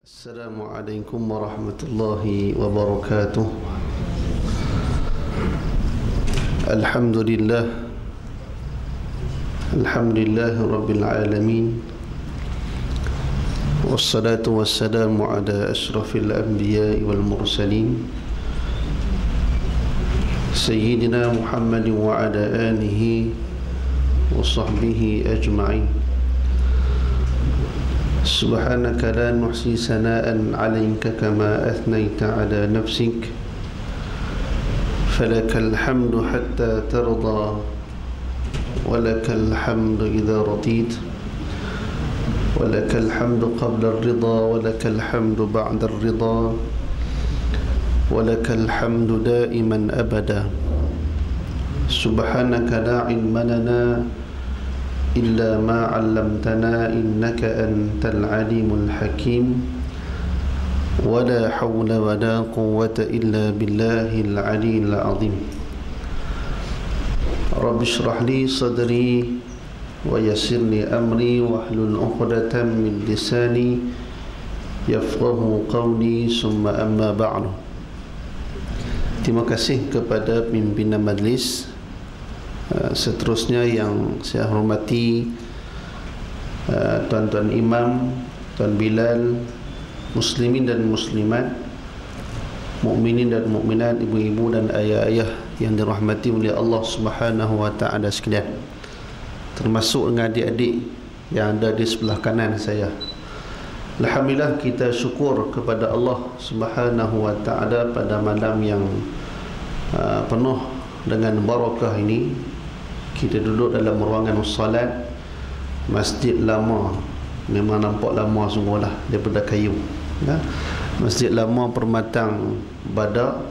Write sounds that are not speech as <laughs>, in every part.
السلام عليكم ورحمة الله وبركاته. الحمد لله. الحمد لله رب العالمين. والصلاة والسلام على أشرف الأنبياء والمرسلين. سيدنا محمد وعلى آله وصحبه أجمعين. سبحانك لا نحصي ثناء عليك كما أثنيت على نفسك. فلك الحمد حتى ترضى ولك الحمد إذا رضيت ولك الحمد قبل الرضا ولك الحمد بعد الرضا ولك الحمد دائما أبدا. سبحانك لا علم لنا إلا ما علمتنا إنك أنت العليم الحكيم ولا حول ولا قوة إلا بالله العلي العظيم رب اشرح لي صدري ويسر لي أمري واحلل عقدة من لساني يفقه قولي ثم أما بعد Terima kasih kepada pimpinan majlis Uh, seterusnya yang saya hormati uh, tuan-tuan imam, tuan Bilal, muslimin dan muslimat, mukminin dan mukminat, ibu-ibu dan ayah-ayah yang dirahmati oleh Allah Subhanahu wa taala sekalian. Termasuk dengan adik-adik yang ada di sebelah kanan saya. Alhamdulillah kita syukur kepada Allah Subhanahu wa taala pada malam yang uh, penuh dengan barakah ini kita duduk dalam ruangan salat masjid lama memang nampak lama sungguh lah daripada kayu ya? masjid lama permatang badak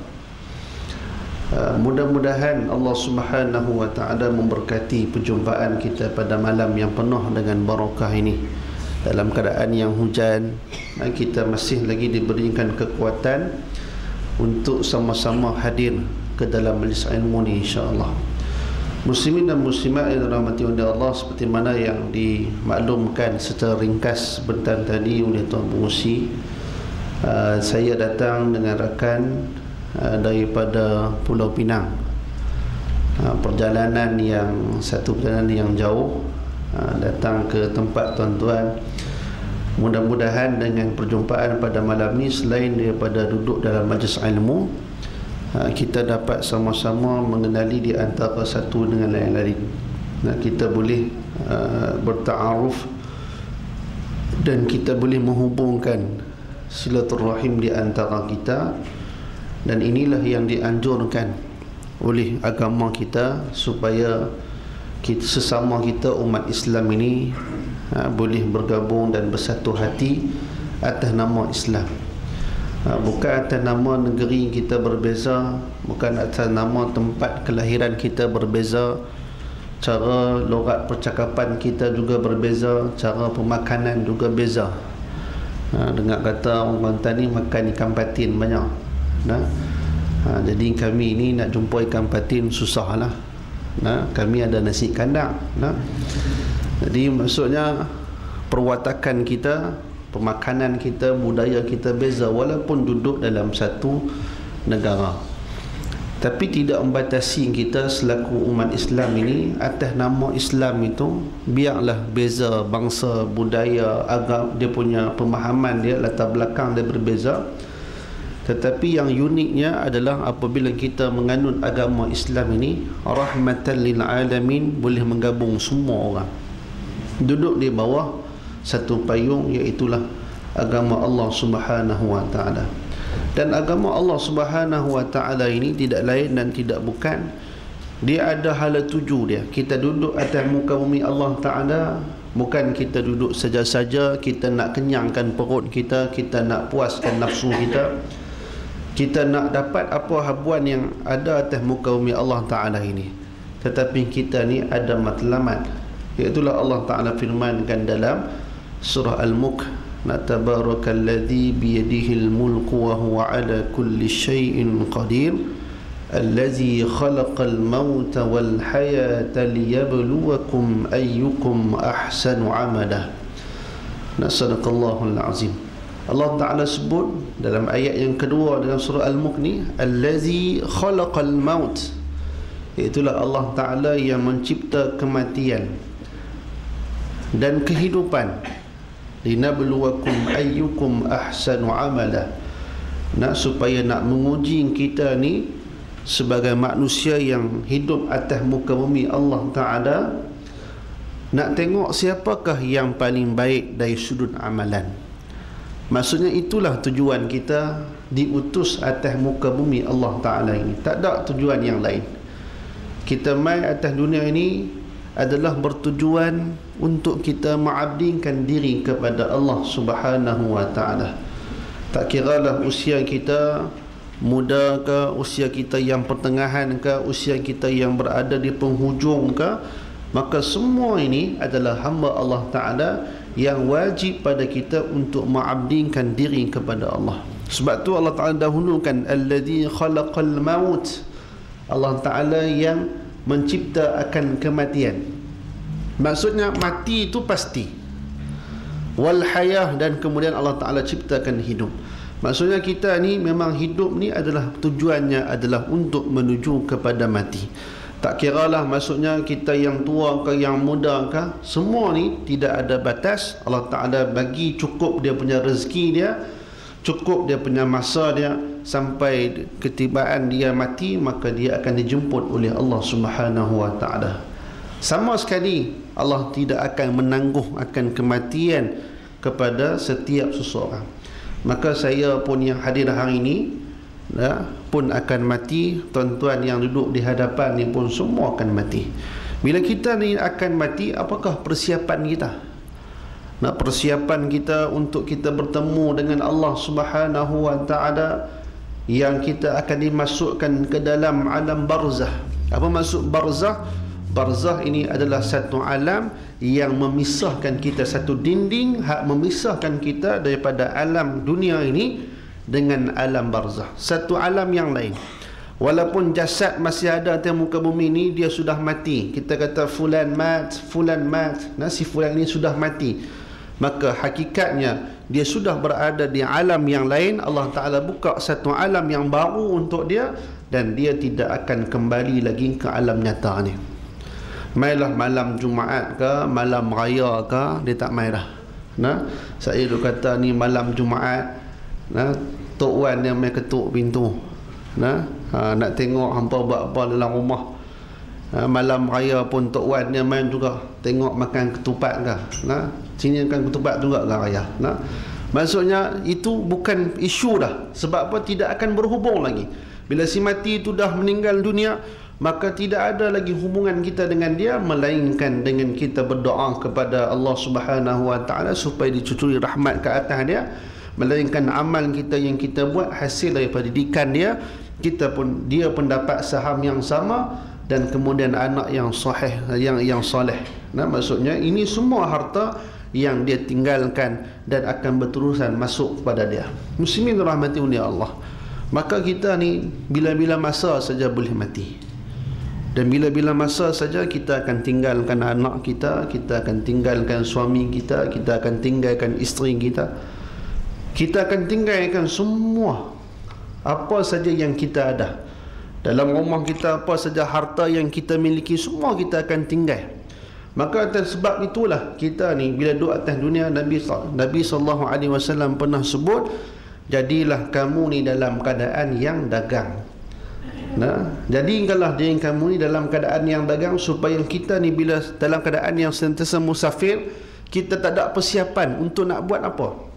uh, mudah-mudahan Allah subhanahu wa ta'ala memberkati perjumpaan kita pada malam yang penuh dengan barakah ini dalam keadaan yang hujan uh, kita masih lagi diberikan kekuatan untuk sama-sama hadir ke dalam majlis ilmu ni insya-Allah. Muslimin dan muslimat yang dirahmati oleh Allah seperti mana yang dimaklumkan secara ringkas sebentar tadi oleh Tuan Pengusi uh, saya datang dengan rakan uh, daripada Pulau Pinang. Uh, perjalanan yang satu perjalanan yang jauh uh, datang ke tempat tuan-tuan. Mudah-mudahan dengan perjumpaan pada malam ni selain daripada duduk dalam majlis ilmu kita dapat sama-sama mengenali di antara satu dengan lain lain nah, kita boleh uh, bertaaruf dan kita boleh menghubungkan silaturahim di antara kita dan inilah yang dianjurkan oleh agama kita supaya kita, sesama kita umat Islam ini uh, boleh bergabung dan bersatu hati atas nama Islam Ha, bukan atas nama negeri kita berbeza bukan atas nama tempat kelahiran kita berbeza cara logat percakapan kita juga berbeza cara pemakanan juga beza ha, dengar kata orang Kelantan ni makan ikan patin banyak nah? ha, jadi kami ni nak jumpa ikan patin susah lah nah? kami ada nasi kandang nah? jadi maksudnya perwatakan kita pemakanan kita, budaya kita beza walaupun duduk dalam satu negara. Tapi tidak membatasi kita selaku umat Islam ini atas nama Islam itu biarlah beza bangsa, budaya, agama dia punya pemahaman dia latar belakang dia berbeza. Tetapi yang uniknya adalah apabila kita menganut agama Islam ini rahmatan lil alamin boleh menggabung semua orang. Duduk di bawah satu payung iaitu agama Allah Subhanahu wa taala. Dan agama Allah Subhanahu wa taala ini tidak lain dan tidak bukan dia ada hala tuju dia. Kita duduk atas muka bumi Allah taala bukan kita duduk saja-saja kita nak kenyangkan perut kita, kita nak puaskan nafsu kita. Kita nak dapat apa habuan yang ada atas muka bumi Allah taala ini. Tetapi kita ni ada matlamat. Iaitulah Allah taala firmankan dalam surah al-mulk natabarakalladzi biyadihil mulku wa huwa ala kulli syai'in qadir الذي خلق الموت والحياة ليبلوكم أيكم أحسن عملا نصدق الله العظيم الله تعالى سبب dalam ayat yang kedua dalam surah Al-Mulk ni allazi khalaqal maut. Itulah Allah Taala yang mencipta kematian dan kehidupan. Linabluwakum ayyukum ahsanu amala Nak supaya nak menguji kita ni Sebagai manusia yang hidup atas muka bumi Allah Ta'ala Nak tengok siapakah yang paling baik dari sudut amalan Maksudnya itulah tujuan kita diutus atas muka bumi Allah Ta'ala ini. Tak ada tujuan yang lain. Kita mai atas dunia ini adalah bertujuan untuk kita mengabdikan diri kepada Allah Subhanahu Wa Ta'ala. Tak kiralah usia kita muda ke, usia kita yang pertengahan ke, usia kita yang berada di penghujung ke, maka semua ini adalah hamba Allah Ta'ala yang wajib pada kita untuk mengabdikan diri kepada Allah. Sebab tu Allah Taala dahulukan alladzi khalaqal maut. Allah Taala yang mencipta akan kematian. Maksudnya mati itu pasti. Wal hayah dan kemudian Allah Taala ciptakan hidup. Maksudnya kita ni memang hidup ni adalah tujuannya adalah untuk menuju kepada mati. Tak kira lah maksudnya kita yang tua ke yang muda ke Semua ni tidak ada batas Allah Ta'ala bagi cukup dia punya rezeki dia Cukup dia punya masa dia Sampai ketibaan dia mati Maka dia akan dijemput oleh Allah Subhanahu Wa Ta'ala. Sama sekali Allah tidak akan menangguh akan kematian Kepada setiap seseorang. Maka saya pun yang hadir hari ini ya, pun akan mati. Tuan-tuan yang duduk di hadapan ni pun semua akan mati. Bila kita ni akan mati apakah persiapan kita? Nak persiapan kita untuk kita bertemu dengan Allah Subhanahu wa taala yang kita akan dimasukkan ke dalam alam barzah. Apa maksud barzah? Barzah ini adalah satu alam yang memisahkan kita satu dinding hak memisahkan kita daripada alam dunia ini dengan alam barzah. Satu alam yang lain. Walaupun jasad masih ada di muka bumi ini dia sudah mati. Kita kata fulan mat fulan mat. Nasi fulan ini sudah mati maka hakikatnya dia sudah berada di alam yang lain. Allah Ta'ala buka satu alam yang baru untuk dia dan dia tidak akan kembali lagi ke alam nyata ni. Mailah malam Jumaat ke malam raya ke dia tak main dah nah saya dulu kata ni malam Jumaat nah Tok Wan yang main ketuk pintu. Nah ha, nak tengok hampa buat apa dalam rumah ha, malam raya pun Tok Wan yang main juga. Tengok makan ketupat ke. Nah sini kan ketupat juga ke raya. Nah maksudnya itu bukan isu dah. Sebab apa? Tidak akan berhubung lagi. Bila si mati itu dah meninggal dunia maka tidak ada lagi hubungan kita dengan dia melainkan dengan kita berdoa kepada Allah Subhanahu wa taala supaya dicucuri rahmat ke atas dia. Melainkan amal kita yang kita buat hasil daripada didikan dia kita pun dia pun dapat saham yang sama dan kemudian anak yang sahih yang yang soleh nah maksudnya ini semua harta yang dia tinggalkan dan akan berterusan masuk kepada dia. Muslimin rahmati oleh Allah. Maka kita ni bila-bila masa saja boleh mati. Dan bila-bila masa saja kita akan tinggalkan anak kita kita akan tinggalkan suami kita kita akan tinggalkan isteri kita. Kita akan tinggalkan semua apa saja yang kita ada dalam rumah kita apa saja harta yang kita miliki semua kita akan tinggal. Maka atas sebab itulah kita ni bila duduk atas dunia Nabi Nabi sallallahu alaihi wasallam pernah sebut jadilah kamu ni dalam keadaan yang dagang. Nah, jadi kalau dia kamu ni dalam keadaan yang dagang supaya kita ni bila dalam keadaan yang sentiasa musafir kita tak ada persiapan untuk nak buat apa.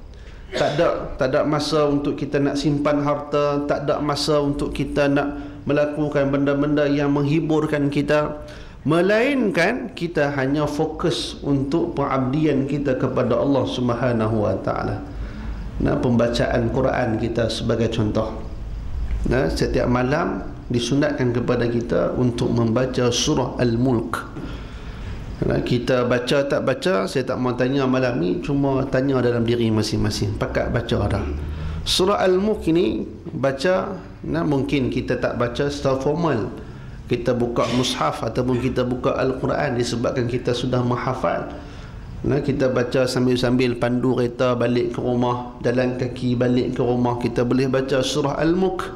Tak ada tak ada masa untuk kita nak simpan harta tak ada masa untuk kita nak melakukan benda-benda yang menghiburkan kita melainkan kita hanya fokus untuk pengabdian kita kepada Allah Subhanahu wa taala. Nah pembacaan Quran kita sebagai contoh. Nah setiap malam disunatkan kepada kita untuk membaca surah al-mulk. Kita baca tak baca saya tak mau tanya malam ni cuma tanya dalam diri masing-masing. Pakat baca dah surah al-mulk ini baca nah mungkin kita tak baca secara formal kita buka mushaf ataupun kita buka al-Quran disebabkan kita sudah menghafal Nah, kita baca sambil-sambil pandu kereta balik ke rumah, jalan kaki balik ke rumah, kita boleh baca surah Al-Mulk.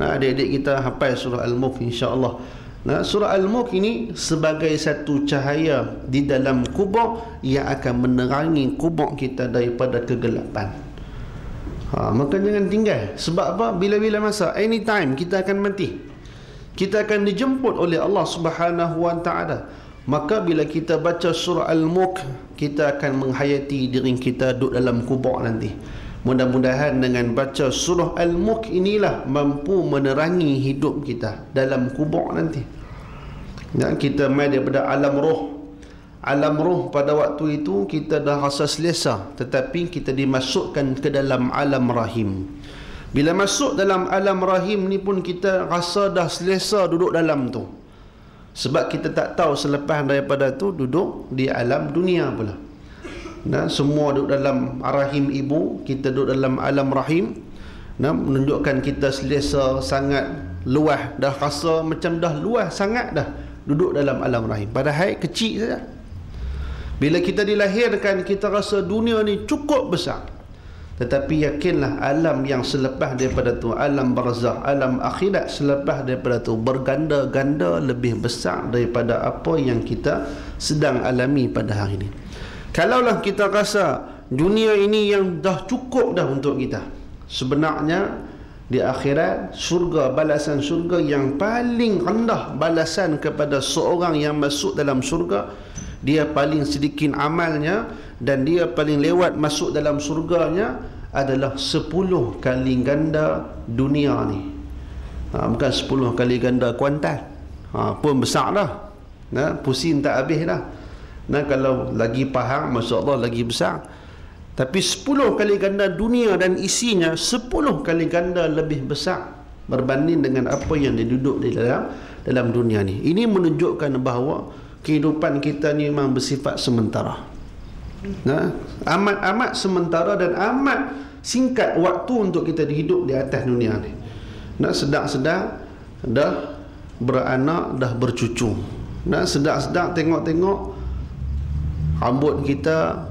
Nah, adik-adik kita hafal surah Al-Mulk insya-Allah. Nah, surah Al-Mulk ini sebagai satu cahaya di dalam kubur yang akan menerangi kubur kita daripada kegelapan. Ha, maka jangan tinggal. Sebab apa? Bila-bila masa, anytime kita akan mati. Kita akan dijemput oleh Allah Subhanahu wa taala. Maka bila kita baca surah Al-Mulk, kita akan menghayati diri kita duduk dalam kubur nanti mudah-mudahan dengan baca surah Al-Mulk inilah mampu menerangi hidup kita dalam kubur nanti dan kita mai daripada alam roh alam roh pada waktu itu kita dah rasa selesa tetapi kita dimasukkan ke dalam alam rahim. Bila masuk dalam alam rahim ni pun kita rasa dah selesa duduk dalam tu. Sebab kita tak tahu selepas daripada tu duduk di alam dunia pula. Nah, semua duduk dalam rahim ibu kita duduk dalam alam rahim. Nah, menunjukkan kita selesa sangat luah dah rasa macam dah luah sangat dah duduk dalam alam rahim. Padahal kecil saja bila kita dilahirkan kita rasa dunia ni cukup besar. Tetapi yakinlah alam yang selepas daripada tu alam barzah alam akhirat selepas daripada tu berganda-ganda lebih besar daripada apa yang kita sedang alami pada hari ini kalaulah kita rasa dunia ini yang dah cukup dah untuk kita sebenarnya di akhirat surga balasan surga yang paling rendah balasan kepada seorang yang masuk dalam surga dia paling sedikit amalnya dan dia paling lewat masuk dalam surganya adalah 10 kali ganda dunia ni. Ha, bukan 10 kali ganda kuantan. Ha, pun besar dah nah, pusing tak habis dah nah, kalau lagi faham Masya Allah lagi besar. Tapi 10 kali ganda dunia dan isinya 10 kali ganda lebih besar berbanding dengan apa yang diduduk di dalam dalam dunia ni. Ini menunjukkan bahawa kehidupan kita ni memang bersifat sementara Nah, amat-amat sementara dan amat singkat waktu untuk kita hidup di atas dunia ni. Nak sedang-sedang dah beranak, dah bercucu. Nak sedang-sedang tengok-tengok rambut kita,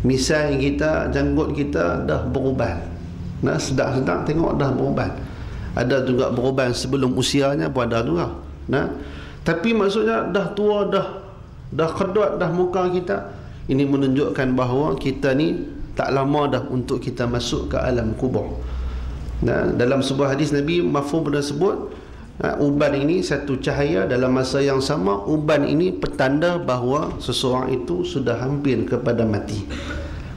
misai kita, janggut kita dah beruban. Nak sedang-sedang tengok dah beruban. Ada juga beruban sebelum usianya pun ada juga. Nah, tapi maksudnya dah tua dah dah kedot dah muka kita ini menunjukkan bahawa kita ni tak lama dah untuk kita masuk ke alam kubur. Nah, dalam sebuah hadis Nabi mafhum pernah sebut nah, uban ini satu cahaya dalam masa yang sama uban ini petanda bahawa seseorang itu sudah hampir kepada mati.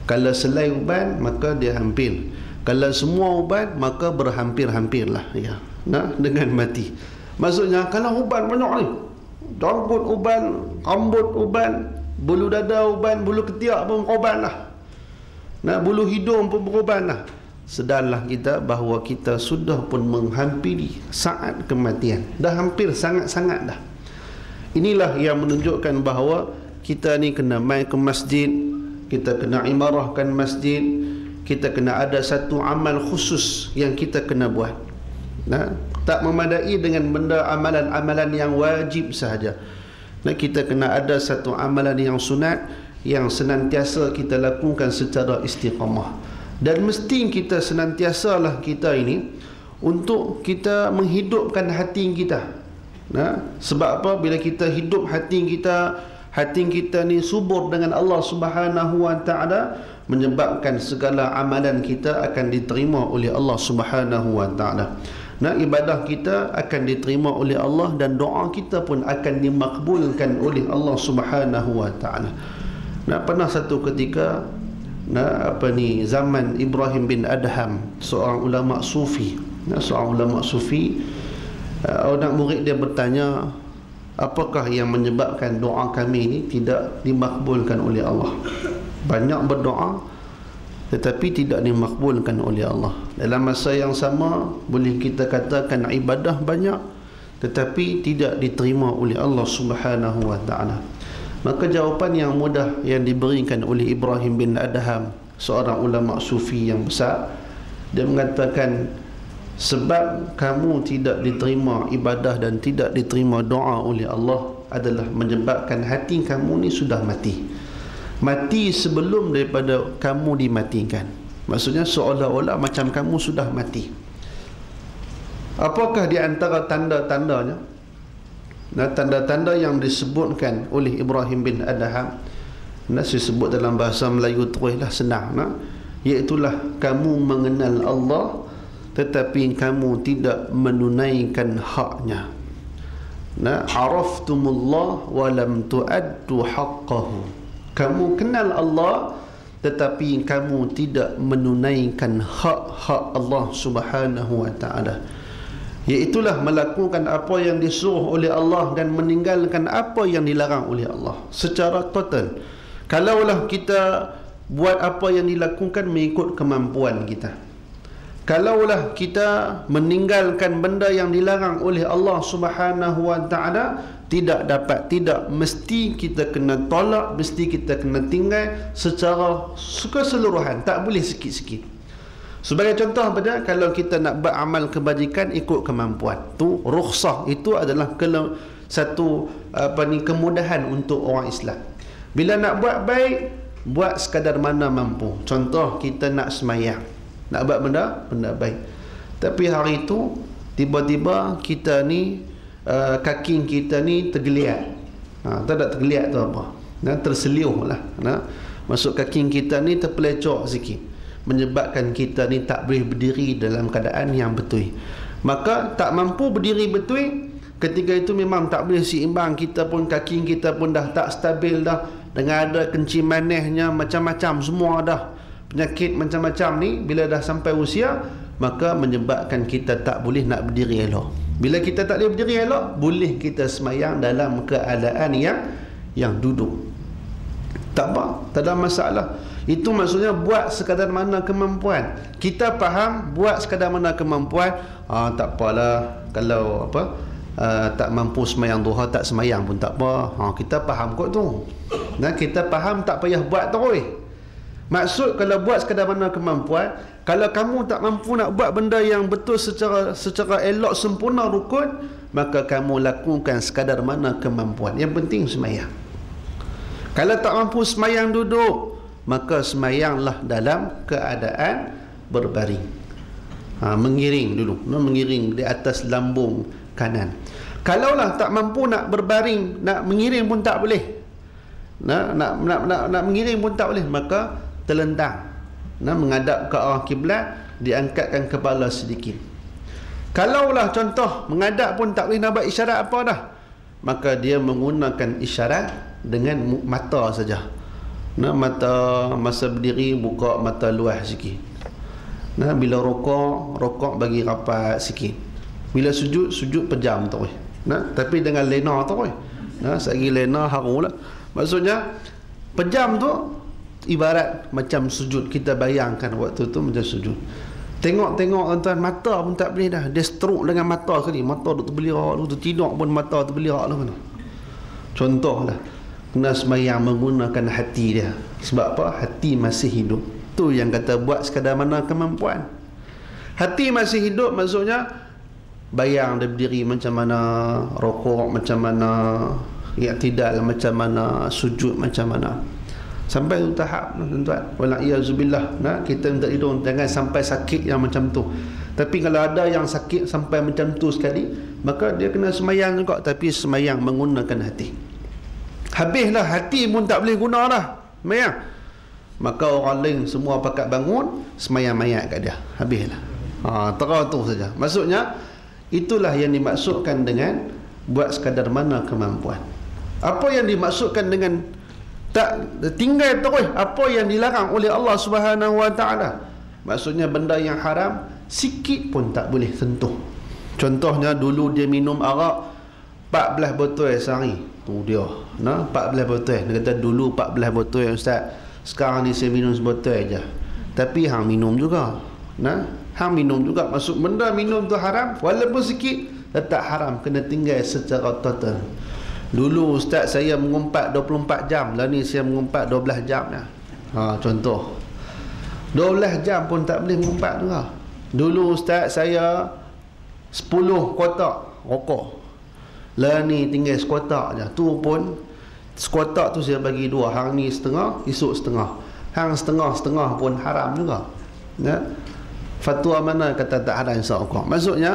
Kalau selai uban maka dia hampir. Kalau semua uban maka berhampir-hampirlah ya. Nah, dengan mati. Maksudnya kalau uban banyak ni, janggut uban, rambut uban, bulu dada uban bulu ketiak pun beruban lah. Nak bulu hidung pun beruban lah. Sedarlah kita bahawa kita sudah pun menghampiri saat kematian. Dah hampir sangat-sangat dah. Inilah yang menunjukkan bahawa kita ni kena main ke masjid kita kena imarahkan masjid kita kena ada satu amal khusus yang kita kena buat. Nah, tak memadai dengan benda amalan-amalan yang wajib sahaja dan kita kena ada satu amalan yang sunat yang senantiasa kita lakukan secara istiqamah. Dan mesti kita senantiasalah kita ini untuk kita menghidupkan hati kita. Nah, sebab apa bila kita hidup hati kita, hati kita ni subur dengan Allah Subhanahu wa taala menyebabkan segala amalan kita akan diterima oleh Allah Subhanahu wa taala. Nah ibadah kita akan diterima oleh Allah dan doa kita pun akan dimakbulkan oleh Allah Subhanahu wa taala. Nah pernah satu ketika nah apa ni zaman Ibrahim bin Adham seorang ulama sufi. Nah seorang ulama sufi uh, anak murid dia bertanya apakah yang menyebabkan doa kami ini tidak dimakbulkan oleh Allah. Banyak berdoa tetapi tidak dimakbulkan oleh Allah. Dalam masa yang sama boleh kita katakan ibadah banyak tetapi tidak diterima oleh Allah Subhanahu wa taala. Maka jawapan yang mudah yang diberikan oleh Ibrahim bin Adham, seorang ulama sufi yang besar, dia mengatakan sebab kamu tidak diterima ibadah dan tidak diterima doa oleh Allah adalah menyebabkan hati kamu ni sudah mati mati sebelum daripada kamu dimatikan. Maksudnya seolah-olah macam kamu sudah mati. Apakah di antara tanda-tandanya? Nah tanda-tanda yang disebutkan oleh Ibrahim bin Adham. Nah disebut dalam bahasa Melayu teruslah senang nah. Iaitulah kamu mengenal Allah tetapi kamu tidak menunaikan haknya. Nah araftumullah wa lam tuaddu haqqahu kamu kenal Allah tetapi kamu tidak menunaikan hak-hak Allah Subhanahu wa taala. Iaitulah melakukan apa yang disuruh oleh Allah dan meninggalkan apa yang dilarang oleh Allah secara total. Kalaulah kita buat apa yang dilakukan mengikut kemampuan kita. Kalaulah kita meninggalkan benda yang dilarang oleh Allah Subhanahu wa taala tidak dapat tidak mesti kita kena tolak mesti kita kena tinggal secara keseluruhan. Tak boleh sikit-sikit. Sebagai contoh pada kalau kita nak beramal kebajikan ikut kemampuan. Tu rukhsah itu adalah kele, satu apa ni kemudahan untuk orang Islam. Bila nak buat baik buat sekadar mana mampu. Contoh kita nak semayang. Nak buat benda benda baik. Tapi hari itu tiba-tiba kita ni uh, kaki kita ni tergeliat. Ha, tak ada tergeliat tu apa? Nah, terseliuh lah. Nah. masuk kaki kita ni terpelecok sikit. Menyebabkan kita ni tak boleh berdiri dalam keadaan yang betul. Maka tak mampu berdiri betul ketika itu memang tak boleh seimbang. Kita pun kaki kita pun dah tak stabil dah. Dengan ada kencing manisnya macam-macam semua dah. Penyakit macam-macam ni bila dah sampai usia maka menyebabkan kita tak boleh nak berdiri elok bila kita tak boleh berdiri elok, boleh kita semayang dalam keadaan yang yang duduk. Tak apa, tak ada masalah. Itu maksudnya buat sekadar mana kemampuan. Kita faham buat sekadar mana kemampuan, ah tak apalah kalau apa uh, tak mampu semayang duha tak semayang pun tak apa. Ha, kita faham kot tu. Nah, kita faham tak payah buat terus. Maksud kalau buat sekadar mana kemampuan, kalau kamu tak mampu nak buat benda yang betul secara secara elok sempurna rukun maka kamu lakukan sekadar mana kemampuan. Yang penting semayang. Kalau tak mampu semayang duduk maka semayanglah dalam keadaan berbaring. Ha, mengiring dulu. Mengiring di atas lambung kanan. Kalaulah tak mampu nak berbaring nak mengiring pun tak boleh. Nak nak nak nak, nak mengiring pun tak boleh maka terlentang nah, menghadap ke arah kiblat diangkatkan kepala sedikit. Kalaulah contoh menghadap pun tak boleh buat isyarat apa dah. Maka dia menggunakan isyarat dengan mata saja. Nah, mata masa berdiri buka mata luas sikit. Nah, bila rokok rokok bagi rapat sikit. Bila sujud sujud pejam tu nah, tapi dengan lena tu nah, sagi lena haru lah maksudnya pejam tu ibarat macam sujud kita bayangkan waktu tu macam sujud. Tengok-tengok tuan-tuan mata pun tak boleh dah. Dia stroke dengan mata sekali. Mata duk terbelirak duk tidur pun mata terbelirak lah mana. Contoh lah kena semayang menggunakan hati dia. Sebab apa? Hati masih hidup. Tu yang kata buat sekadar mana kemampuan. Hati masih hidup maksudnya bayang dia berdiri macam mana rokok macam mana ya tidak macam mana sujud macam mana sampai tu tahap tuan-tuan. Wala iazubillah nah kita minta hidung jangan sampai sakit yang macam tu. Tapi kalau ada yang sakit sampai macam tu sekali maka dia kena semayang juga. Tapi semayang menggunakan hati. Habislah hati pun tak boleh guna dah. Semayang. Maka orang lain semua pakat bangun semayang mayat kat dia. Habislah. Ha, terang tu saja. Maksudnya itulah yang dimaksudkan dengan buat sekadar mana kemampuan. Apa yang dimaksudkan dengan tak tinggal terus apa yang dilarang oleh Allah Subhanahu Wa Taala. Maksudnya benda yang haram sikit pun tak boleh sentuh. Contohnya dulu dia minum arak 14 botol sehari tu dia. Nah 14 botol. Dia kata dulu 14 botol ustaz. Sekarang ni saya minum sebotol aja. Tapi hang minum juga. Nah hang minum juga. Masuk benda minum tu haram walaupun sikit tetap haram. Kena tinggal secara total Dulu ustaz saya mengumpat 24 jam Lah ni saya mengumpat 12 jam ya. ha, Contoh 12 jam pun tak boleh mengumpat tu lah. Dulu ustaz saya 10 kotak rokok Lah ni tinggal sekotak je Tu pun Sekuotak tu saya bagi dua. Hang ni setengah, esok setengah. Hang setengah-setengah pun haram juga. Ya. Fatwa mana kata tak haram insya-Allah. Maksudnya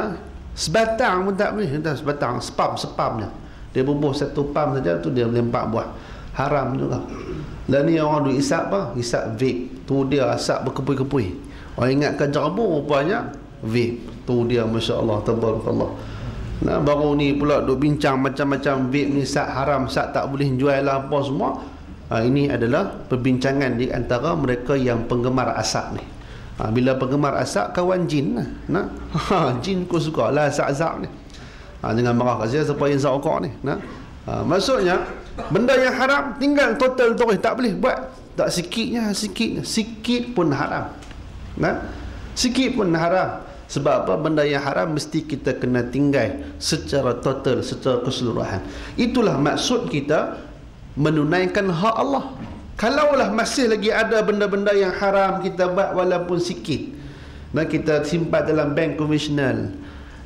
sebatang pun tak boleh. Sebatang, spam, spamnya. Dia bubuh satu pam saja tu dia boleh empat buah. Haram juga. Dan ni orang duk isap apa? Isap vape. Tu dia asap berkepui-kepui. Orang ingat ke jarabu rupanya vape. Tu dia masya-Allah tabarakallah. Nah, baru ni pula duk bincang macam-macam vape ni sat haram, sat tak boleh jual lah apa semua. Ha, ini adalah perbincangan di antara mereka yang penggemar asap ni. Ha, bila penggemar asap kawan jin lah. Nah. <laughs> Ha, jin ku suka lah asap-asap ni. Ha, jangan marah kat saya supaya insya Allah ni. Nah. Ha, maksudnya benda yang haram tinggal total tu tak boleh buat. Tak sikitnya, sikit, sikit pun haram. Nah. Sikit pun haram. Sebab apa benda yang haram mesti kita kena tinggal secara total, secara keseluruhan. Itulah maksud kita menunaikan hak Allah. Kalaulah masih lagi ada benda-benda yang haram kita buat walaupun sikit. Dan kita simpan dalam bank konvensional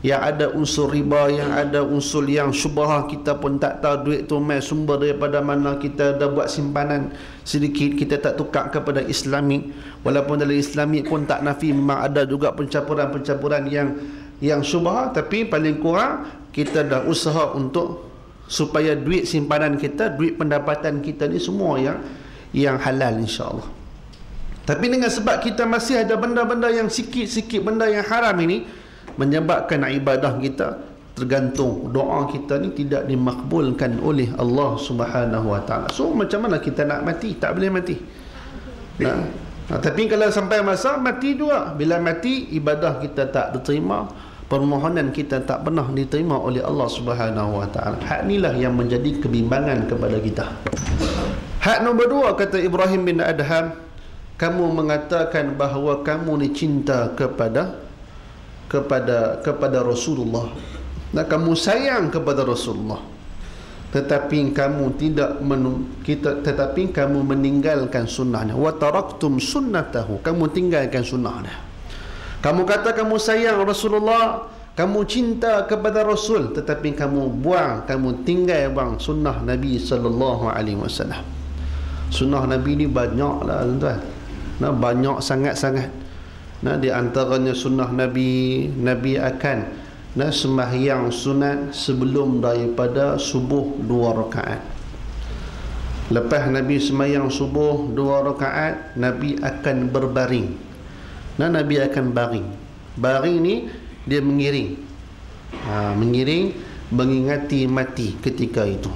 yang ada unsur riba, yang ada unsur yang syubhah kita pun tak tahu duit tu mai sumber daripada mana. Kita dah buat simpanan sedikit kita tak tukar kepada islamik. Walaupun dalam islamik pun tak nafi memang ada juga pencampuran-pencampuran yang yang syubhah. Tapi paling kurang kita dah usaha untuk supaya duit simpanan kita, duit pendapatan kita ni semua yang yang halal insya-Allah. Tapi dengan sebab kita masih ada benda-benda yang sikit-sikit benda yang haram ini menyebabkan ibadah kita tergantung doa kita ni tidak dimakbulkan oleh Allah Subhanahu Wa Taala. So macam mana kita nak mati? Tak boleh mati. Nah, nah, tapi kalau sampai masa mati juga. Bila mati ibadah kita tak diterima, permohonan kita tak pernah diterima oleh Allah Subhanahu Wa Taala. Hak inilah yang menjadi kebimbangan kepada kita. Hak nombor dua kata Ibrahim bin Adham, kamu mengatakan bahawa kamu ni cinta kepada kepada kepada Rasulullah. Dan kamu sayang kepada Rasulullah. Tetapi kamu tidak menu, kita tetapi kamu meninggalkan sunnahnya. Wa taraktum sunnatahu. Kamu tinggalkan sunnahnya. Kamu kata kamu sayang Rasulullah, kamu cinta kepada Rasul, tetapi kamu buang, kamu tinggal bang sunnah Nabi sallallahu alaihi wasallam. Sunnah Nabi ni banyaklah tuan-tuan. Nah, banyak sangat-sangat. Nah, di antaranya sunnah Nabi, Nabi akan nah sembahyang sunat sebelum daripada subuh dua rakaat. Lepas Nabi sembahyang subuh dua rakaat, Nabi akan berbaring. Dan Nabi akan baring. Baring ni dia mengiring. Ha, mengiring mengingati mati ketika itu.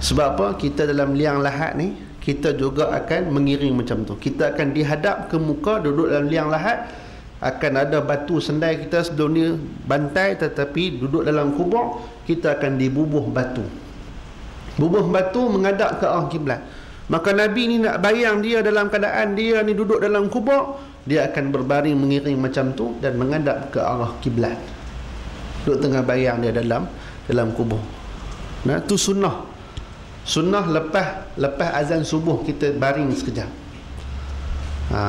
Sebab apa? Kita dalam liang lahat ni kita juga akan mengiring macam tu. Kita akan dihadap ke muka duduk dalam liang lahat. Akan ada batu sendai kita sebelum ni bantai tetapi duduk dalam kubur kita akan dibubuh batu. Bubuh batu menghadap ke arah kiblat. Maka Nabi ni nak bayang dia dalam keadaan dia ni duduk dalam kubur dia akan berbaring mengiring macam tu dan menghadap ke arah kiblat. Duduk tengah bayang dia dalam dalam kubur. Nah tu sunnah sunnah lepas lepas azan subuh kita baring sekejap. Ha,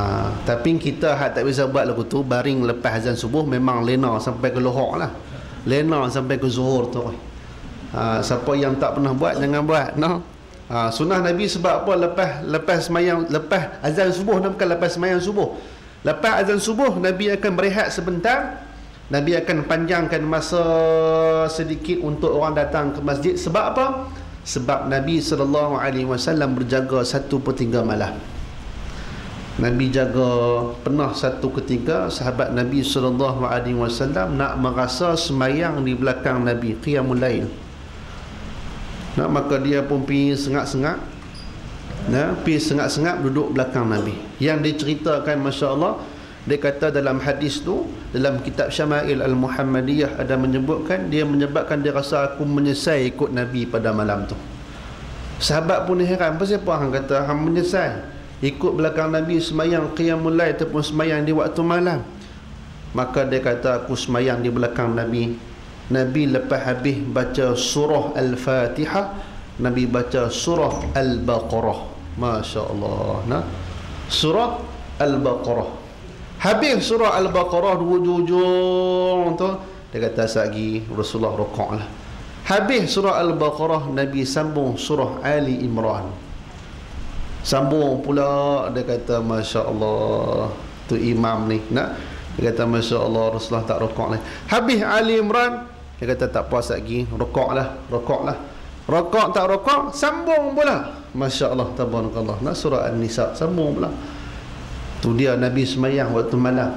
tapi kita hak tak bisa buat lagu tu baring lepas azan subuh memang lena sampai ke lohok lah. Lena sampai ke zuhur tu. Ha, siapa yang tak pernah buat jangan buat no? ha, sunnah Nabi sebab apa? Lepas lepas semayang lepas azan subuh bukan lepas semayang subuh. Lepas azan subuh Nabi akan berehat sebentar. Nabi akan panjangkan masa sedikit untuk orang datang ke masjid. Sebab apa? Sebab Nabi SAW berjaga satu per tiga malam. Nabi jaga pernah satu ketika sahabat Nabi SAW nak merasa semayang di belakang Nabi Qiyamul Lail. Nah, Maka dia pun pergi sengak-sengak nah, pergi sengak-sengak duduk belakang Nabi. Yang diceritakan Masya Allah dia kata dalam hadis tu dalam kitab Syama'il Al-Muhammadiyah ada menyebutkan dia menyebabkan dia rasa aku menyesal ikut Nabi pada malam tu. Sahabat pun heran apa siapa orang kata hang menyesal? Ikut belakang Nabi semayang qiyamul lail ataupun semayang di waktu malam. Maka dia kata aku semayang di belakang Nabi. Nabi lepas habis baca surah Al-Fatihah Nabi baca surah Al-Baqarah. Masya Allah nah? Surah Al-Baqarah Habis surah Al-Baqarah Dua ujung tu Dia kata lagi Rasulullah rokok lah. Habis surah Al-Baqarah Nabi sambung surah Ali Imran. Sambung pula dia kata Masya Allah tu imam ni. Nak? Dia kata Masya Allah Rasulullah tak rokok lagi habis Ali Imran dia kata tak puas lagi rokok lah rokok lah. Rokok tak rokok sambung pula. Masya Allah tabarakallah. Nak surah An-Nisa sambung pula tu dia Nabi semayang waktu malam.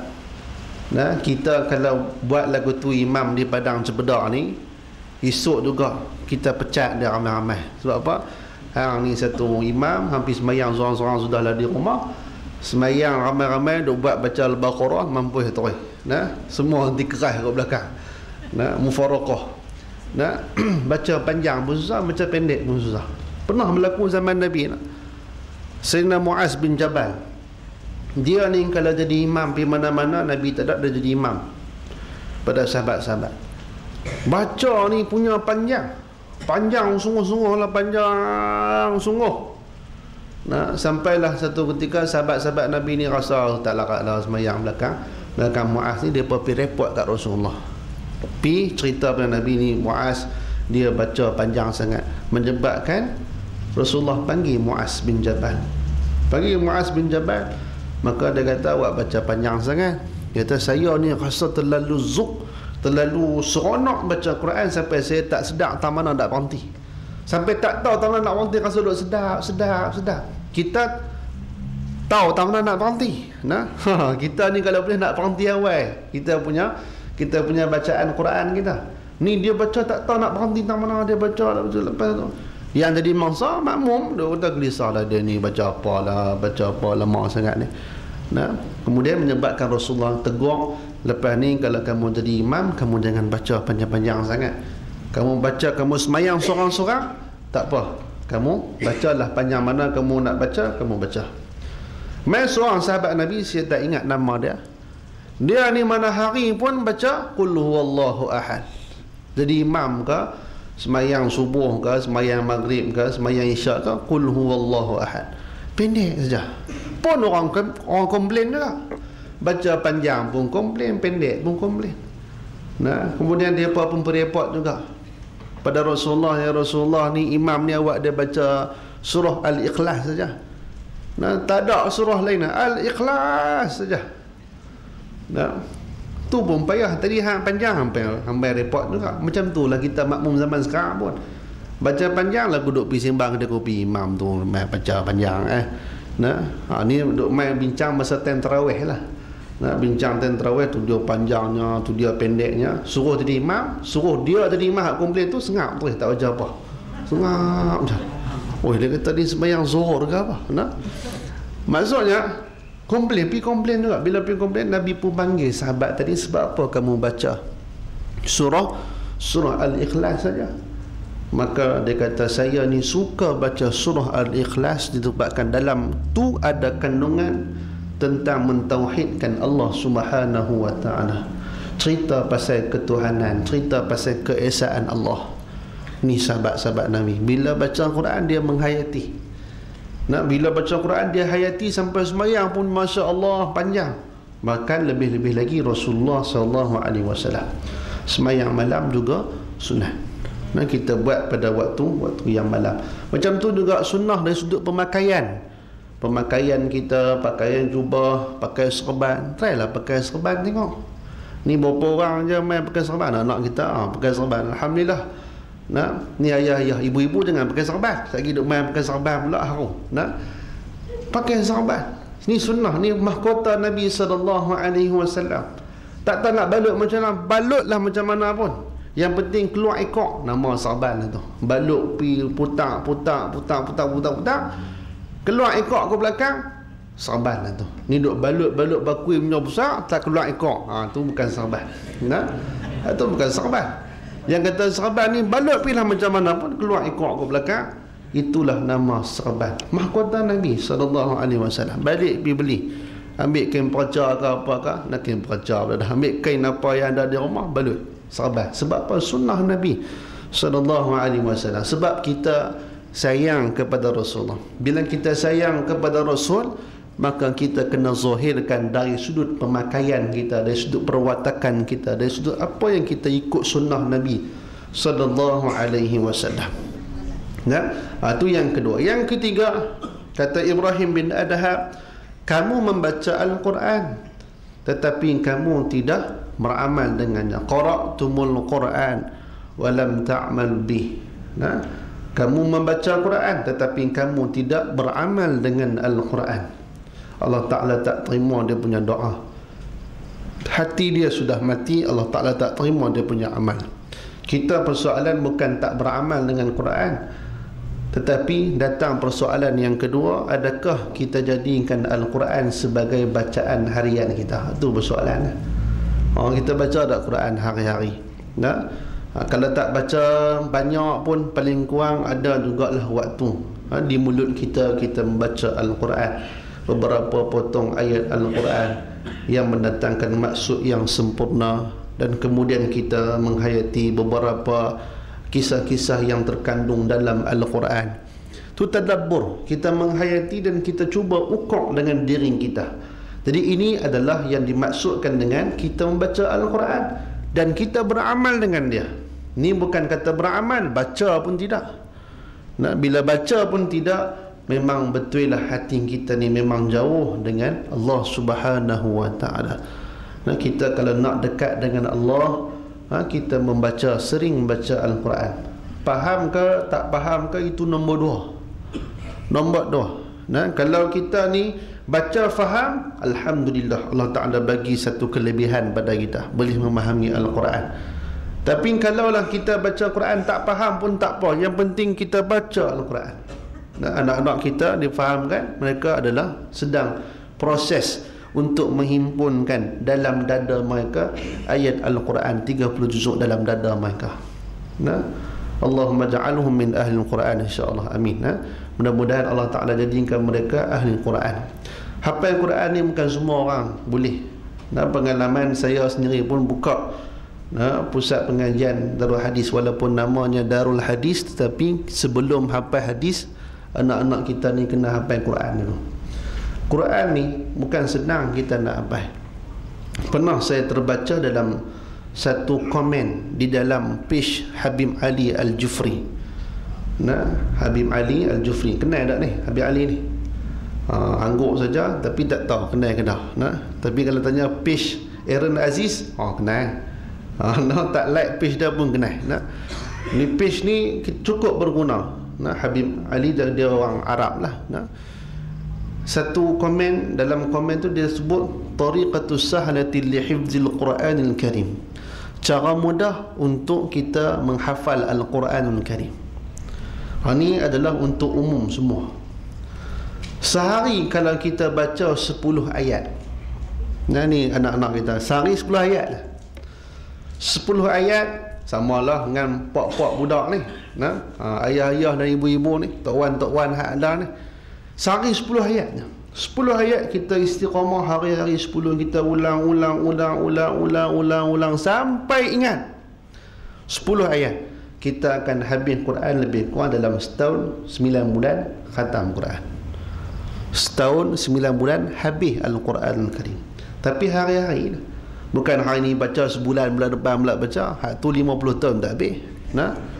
Nah kita kalau buat lagu tu imam di padang cebedak ni esok juga kita pecat dia ramai-ramai. Sebab apa? Hang ni satu imam hampir semayang seorang-seorang sudahlah di rumah. Semayang ramai-ramai duk buat baca al-baqarah mampu terus. Nah semua nanti kerah kat belakang. Nah mufaraqah nah <clears throat> baca panjang pun susah baca pendek pun susah. Pernah berlaku zaman nabi nah Sayyidina Muaz bin Jabal dia ni kalau jadi imam di mana-mana nabi tak ada dia jadi imam. Pada sahabat-sahabat. Baca ni punya panjang. Panjang sungguh-sungguh lah panjang sungguh. Nah, sampailah satu ketika sahabat-sahabat Nabi ni rasa tak larat lah semayang belakang. Belakang Muaz ni dia pergi repot kat Rasulullah. Tapi cerita pada Nabi ni Muaz dia baca panjang sangat. Menyebabkan Rasulullah panggil Muaz bin Jabal. Panggil Muaz bin Jabal maka dia kata awak baca panjang sangat. Dia kata saya ni rasa terlalu zuk terlalu seronok baca Quran sampai saya tak sedap tak mana nak berhenti. Sampai tak tahu tak mana nak berhenti rasa duduk sedap sedap sedap kita tahu tak mana nak berhenti nah. <laughs> Kita ni kalau boleh nak berhenti awal kita punya kita punya bacaan Quran kita. Ni dia baca tak tahu nak berhenti tak mana dia baca lepas tu yang jadi mangsa makmum dia kata gelisah lah dia ni baca apa lah baca apa lemah sangat ni. Nah kemudian menyebabkan Rasulullah tegur Lepas ni kalau kamu jadi imam Kamu jangan baca panjang-panjang sangat. Kamu baca kamu semayang seorang-seorang Tak apa. Kamu bacalah panjang mana kamu nak baca Kamu baca. Main seorang sahabat Nabi Saya tak ingat nama dia. Dia ni mana hari pun baca Qul huwallahu ahad. Jadi imam ke Semayang subuh ke Semayang maghrib ke Semayang isyak ke Qul huwallahu ahad. Pendek saja. Pun orang, orang komplain juga. Baca panjang pun komplain pendek pun komplain. Nah kemudian dia pun repot juga. Pada Rasulullah ya Rasulullah ni imam ni awak dia baca surah al-ikhlas saja. Nah tak ada surah lain. Al-ikhlas saja. Nah tu pun payah. Tadi hang panjang sampai sampai repot juga. Macam tu lah kita makmum zaman sekarang pun. Baca panjang lah duduk pergi sembang kedai kopi imam tu main baca panjang eh. Nah ha, ni duduk main bincang masa time tarawih lah. Nak bincang tentang terawih tu dia panjangnya tu dia pendeknya. Suruh jadi imam suruh dia jadi imam hak komplain tu sengap tu tak wajar apa. Sengap je oh dia kata dia sembahyang zuhur ke apa? Nak maksudnya komplain pi komplain juga bila pi komplain Nabi pun panggil sahabat tadi sebab apa kamu baca surah surah al-ikhlas saja maka dia kata saya ni suka baca surah al-ikhlas disebabkan dalam tu ada kandungan tentang mentauhidkan Allah Subhanahu wa taala. Cerita pasal ketuhanan, cerita pasal keesaan Allah. Ni sahabat-sahabat Nabi. Bila baca Al-Quran dia menghayati. Nak bila baca Al-Quran dia hayati sampai semayang pun masya-Allah panjang. Bahkan lebih-lebih lagi Rasulullah sallallahu alaihi wasallam. Semayang malam juga sunnah. Nah kita buat pada waktu waktu yang malam. Macam tu juga sunnah dari sudut pemakaian pemakaian kita pakaian jubah pakai serban try lah pakai serban tengok ni berapa orang je main pakai serban anak kita ah, pakai serban Alhamdulillah nak ni ayah-ayah ibu-ibu jangan pakai serban lagi duk main pakai serban pula harum. Nak pakai serban ni sunnah ni mahkota Nabi SAW tak tahu nak balut macam mana balutlah macam mana pun. Yang penting keluar ekor nama serban tu. Balut pi putar putar putar putar putar putar keluar ekor ke belakang serban lah tu. Ni duk balut-balut bakui punya besar tak keluar ekor. Ha, tu bukan serban nah ha, tu bukan serban yang kata serban ni balut pilih macam mana pun keluar ekor ke belakang itulah nama serban mahkota Nabi SAW balik pergi beli. Ambil kain peraca ke apa ke nak kain peraca dah. Ambil kain apa yang ada di rumah balut. Serban sebab apa? Sunnah Nabi SAW sebab kita sayang kepada Rasulullah. Bila kita sayang kepada Rasul, maka kita kena zahirkan dari sudut pemakaian kita, dari sudut perwatakan kita, dari sudut apa yang kita ikut sunnah Nabi sallallahu alaihi wasallam. Nah, itu ha, yang kedua. Yang ketiga, kata Ibrahim bin Adham, kamu membaca Al-Quran tetapi kamu tidak beramal dengannya. Qara'tumul Quran wa lam ta'mal bih. Nah, kamu membaca Al-Quran tetapi kamu tidak beramal dengan Al-Quran. Allah Taala tak terima dia punya doa. Hati dia sudah mati, Allah Taala tak terima dia punya amal. Kita persoalan bukan tak beramal dengan Quran, tetapi datang persoalan yang kedua, adakah kita jadikan Al-Quran sebagai bacaan harian kita? Itu persoalan. Oh, kita baca tak Quran hari-hari? Tak? Ha, kalau tak baca banyak pun paling kurang ada juga lah waktu. Ha, di mulut kita kita membaca Al-Quran. Beberapa potong ayat Al-Quran yang mendatangkan maksud yang sempurna dan kemudian kita menghayati beberapa kisah-kisah yang terkandung dalam Al-Quran. Itu tadabbur. Kita menghayati dan kita cuba ukur dengan diri kita. Jadi ini adalah yang dimaksudkan dengan kita membaca Al-Quran dan kita beramal dengan dia. Ini bukan kata beramal baca pun tidak. Nah, bila baca pun tidak memang betul lah hati kita ni memang jauh dengan Allah subhanahu wa ta'ala. Nah, kita kalau nak dekat dengan Allah ha, kita membaca sering membaca Al-Quran. Faham ke tak faham ke itu nombor dua. Nombor dua. Nah, kalau kita ni baca faham Alhamdulillah Allah Ta'ala bagi satu kelebihan pada kita. Boleh memahami Al-Quran. Tapi kalau lah kita baca Quran tak faham pun tak apa. Yang penting kita baca Al-Quran anak-anak kita difahamkan mereka adalah sedang proses untuk menghimpunkan dalam dada mereka ayat Al-Quran 30 juzuk dalam dada mereka. Nah, Allahumma ja'alhum min ahli Al-Quran insya-Allah. Amin. Nah, mudah-mudahan Allah Taala jadikan mereka ahli Al-Quran. Hafal Al-Quran ni bukan semua orang boleh. Nah, pengalaman saya sendiri pun buka nah, pusat pengajian Darul Hadis walaupun namanya Darul Hadis tetapi sebelum hafal hadis anak-anak kita ni kena hafal Al-Quran dulu. Quran ni bukan senang kita nak apa. Pernah saya terbaca dalam satu komen di dalam page Habib Ali Al-Jufri. Nah, Habib Ali Al-Jufri kenal tak ni? Habib Ali ni. Uh, angguk saja tapi tak tahu kenal ke dah. Nah, tapi kalau tanya page Aaron Aziz, oh kenal. Uh, <laughs> no, tak like page dia pun kenal. Nah. Ni page ni cukup berguna. Nah, Habib Ali dia, dia orang Arab lah. Nah satu komen dalam komen tu dia sebut tariqatus sahlati li hifzil Qur'anil Karim. Cara mudah untuk kita menghafal Al-Quranul Karim. Ha, ini adalah untuk umum semua. Sehari kalau kita baca 10 ayat. Nah ni anak-anak kita, sehari 10 ayat lah. 10 ayat samalah dengan pok-pok budak ni. Nah, ha, ayah-ayah dan ibu-ibu ni, tok wan-tok wan hak ada ni. Sehari 10 ayatnya. 10 ayat kita istiqamah hari-hari 10 kita ulang-ulang ulang-ulang ulang-ulang ulang sampai ingat. 10 ayat. Kita akan habis Quran lebih kurang dalam setahun 9 bulan khatam Quran. Setahun 9 bulan habis Al-Quran Al-Karim. Tapi hari-hari bukan hari ini baca sebulan bulan depan pula baca, hak tu 50 tahun tak habis. Nah.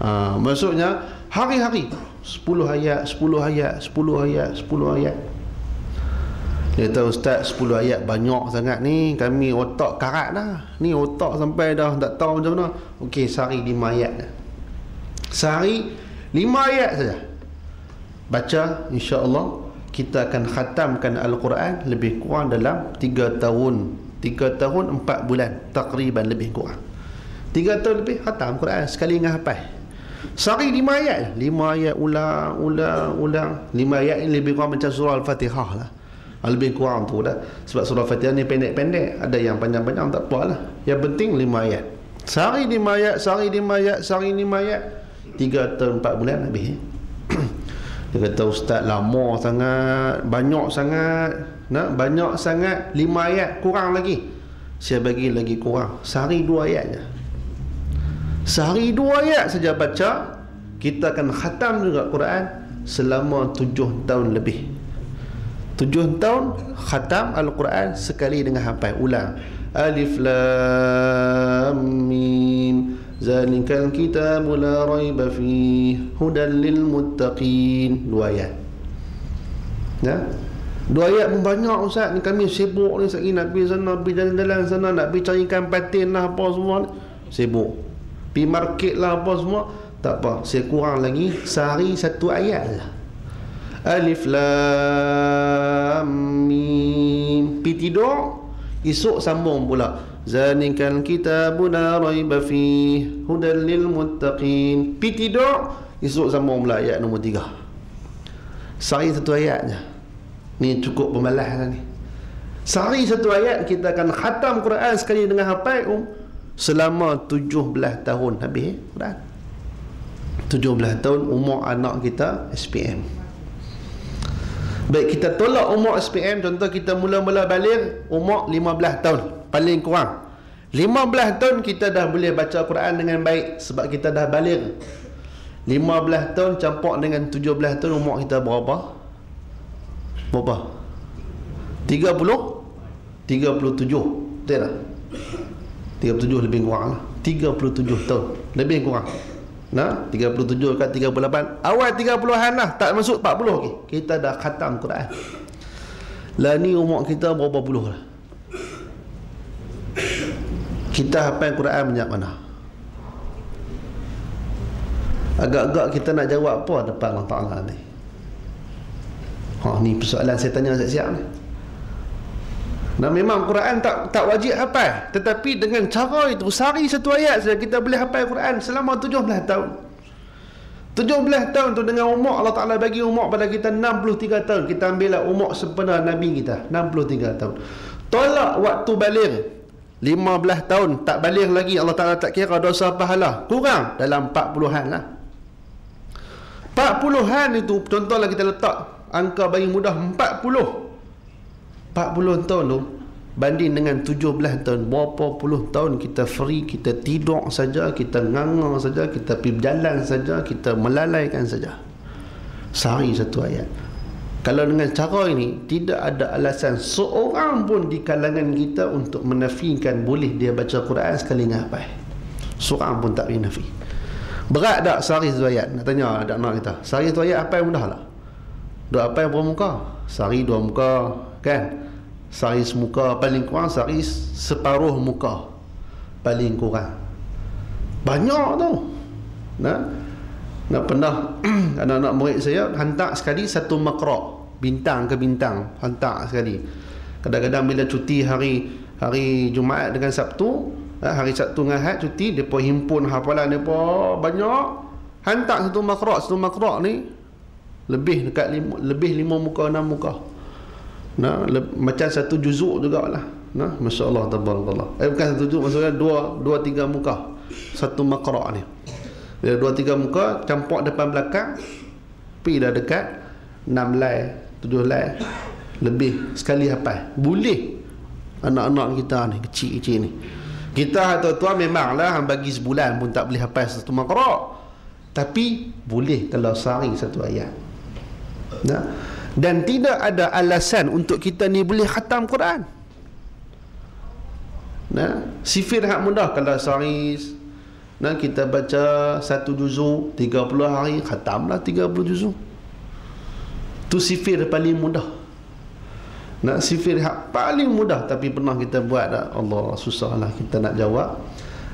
Ha, maksudnya hari-hari 10 ayat, 10 ayat, 10 ayat, 10 ayat. Dia kata ustaz 10 ayat banyak sangat ni. Kami otak karat dah. Ni otak sampai dah tak tahu macam mana. Okey sehari 5 ayat. Sehari 5 ayat saja. Baca insya-Allah kita akan khatamkan Al-Quran lebih kurang dalam 3 tahun. 3 tahun 4 bulan. Takriban lebih kurang. 3 tahun lebih khatam Quran. Sekali hafal Sehari lima ayat. Lima ayat ulang, ulang, ulang Lima ayat ini lebih kurang macam surah Al-Fatihah lah. Lebih kurang tu lah Sebab surah Al-Fatihah ni pendek-pendek. Ada yang panjang-panjang tak apa lah Yang penting lima ayat. Sehari lima ayat, sehari lima ayat, sehari lima ayat. Tiga atau empat bulan habis <clears throat> Dia kata Ustaz lama sangat Banyak sangat. Nak Banyak sangat Lima ayat. Kurang lagi. Saya bagi lagi kurang. Sehari dua ayat je Sehari dua ayat saja baca Kita akan khatam juga Quran Selama tujuh tahun lebih Tujuh tahun Khatam Al-Quran Sekali dengan hafal Ulang Alif Lam Mim Zalikal kitabu la raiba fih hudan lil muttaqin. Dua ayat. Ya. Dua ayat pun banyak Ustaz ni kami sibuk ni sekali nak pergi sana pergi jalan-jalan sana nak pergi cari ikan patin lah apa semua ni. Sibuk. Pergi market lah apa semua. Tak apa. Saya kurang lagi sehari satu ayat lah. Alif Lam Mim. Pergi tidur. Esok sambung pula. Zanikal kitabu la raiba fih hudan lil muttaqin. Pi tidur, esok sambung pula ayat nombor tiga. Sehari satu ayat je. Ni cukup pemalas lah ni. Sehari satu ayat kita akan khatam Quran sekali dengan hafal um, selama tujuh belah tahun habis Quran. belah tahun umur anak kita SPM. Baik kita tolak umur SPM contoh kita mula-mula balik umur lima belah tahun paling kurang 15 tahun kita dah boleh baca Quran dengan baik sebab kita dah balik 15 tahun campur dengan 17 tahun umur kita berapa? berapa? 30? 37 betul tak? 37 lebih kurang lah. 37 tahun lebih kurang. Nah, 37 kat 38 awal 30-an lah tak masuk 40 okay. kita dah khatam Quran. Lah ni umur kita berapa puluh lah? Kita hafal Quran banyak mana? Agak-agak kita nak jawab apa depan Allah Ta'ala ni. Ha, ni persoalan saya tanya siap-siap ni Nah memang Quran tak tak wajib hafal. Tetapi dengan cara itu sehari satu ayat saja kita boleh hafal Quran selama 17 tahun. 17 tahun tu dengan umur Allah Taala bagi umur pada kita 63 tahun. Kita ambillah umur sebenar nabi kita 63 tahun. Tolak waktu balik 15 tahun tak balik lagi Allah Ta'ala tak kira dosa pahala. Kurang dalam 40-an lah. 40-an itu contohlah kita letak angka bagi mudah 40 40 tahun tu banding dengan 17 tahun berapa puluh tahun kita free kita tidur saja kita nganga saja kita pergi berjalan saja kita melalaikan saja sehari satu ayat kalau dengan cara ini tidak ada alasan seorang pun di kalangan kita untuk menafikan boleh dia baca Quran sekali ngahpai. Seorang pun tak boleh nafi. Berat tak sehari satu ayat? Nak tanya ada anak kita. Sehari satu ayat apa yang mudah lah? Dua apa yang berapa muka? Sehari dua muka kan? Sehari semuka paling kurang sehari separuh muka paling kurang. Banyak tu. Nah, nak pernah <clears throat> anak-anak murid saya hantar sekali satu makra bintang ke bintang hantar sekali kadang-kadang bila cuti hari hari Jumaat dengan Sabtu eh, hari Sabtu dengan Ahad cuti depa himpun hafalan depa banyak hantar satu makra satu makra ni lebih dekat lima, lebih lima muka enam muka nah le, macam satu juzuk jugalah. Nah masya-Allah tabarakallah. Eh bukan satu juzuk maksudnya dua dua tiga muka. Satu makra ni. Bila dua tiga muka campur depan belakang pi dah dekat enam lai tujuh lai lebih sekali hafal boleh anak-anak kita ni kecil-kecil ni. Kita tuan-tuan memanglah bagi sebulan pun tak boleh hafal satu makra tapi boleh kalau sehari satu ayat. Nah? Dan tidak ada alasan untuk kita ni boleh khatam Quran nah sifir hak mudah kalau sehari Nah kita baca satu juzuk 30 hari khatamlah 30 juzuk. Tu sifir paling mudah. Nak sifir hak paling mudah tapi pernah kita buat tak? Allah susahlah kita nak jawab.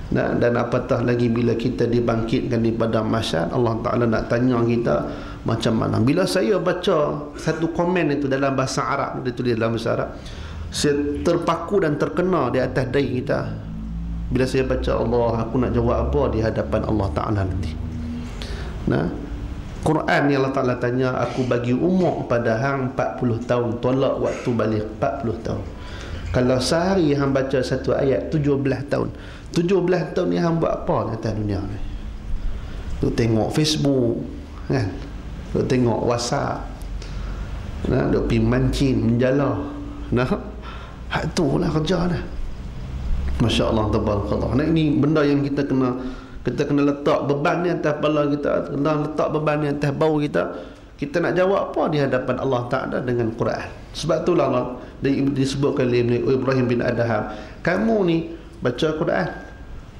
Nah, dan apatah lagi bila kita dibangkitkan di padang mahsyar Allah Taala nak tanya kita macam mana. Bila saya baca satu komen itu dalam bahasa Arab, dia tulis dalam bahasa Arab, saya terpaku dan terkena di atas dai kita. Bila saya baca Allah aku nak jawab apa di hadapan Allah Taala nanti? Nah Quran yang Allah Taala tanya aku bagi umur pada hang 40 tahun tolak waktu balik 40 tahun. Kalau sehari hang baca satu ayat 17 tahun. 17 tahun ni hang buat apa di atas dunia ni? Tu tengok Facebook kan tu tengok WhatsApp nah duk pergi mancing menjala nah hak tu lah kerja dah Masya Allah tabarakallah. Nah ini benda yang kita kena kita kena letak beban ni atas kepala kita, kena letak beban ni atas bau kita. Kita nak jawab apa di hadapan Allah Taala dengan Quran. Sebab itulah Allah disebutkan oleh Ibrahim bin Adham, kamu ni baca Quran.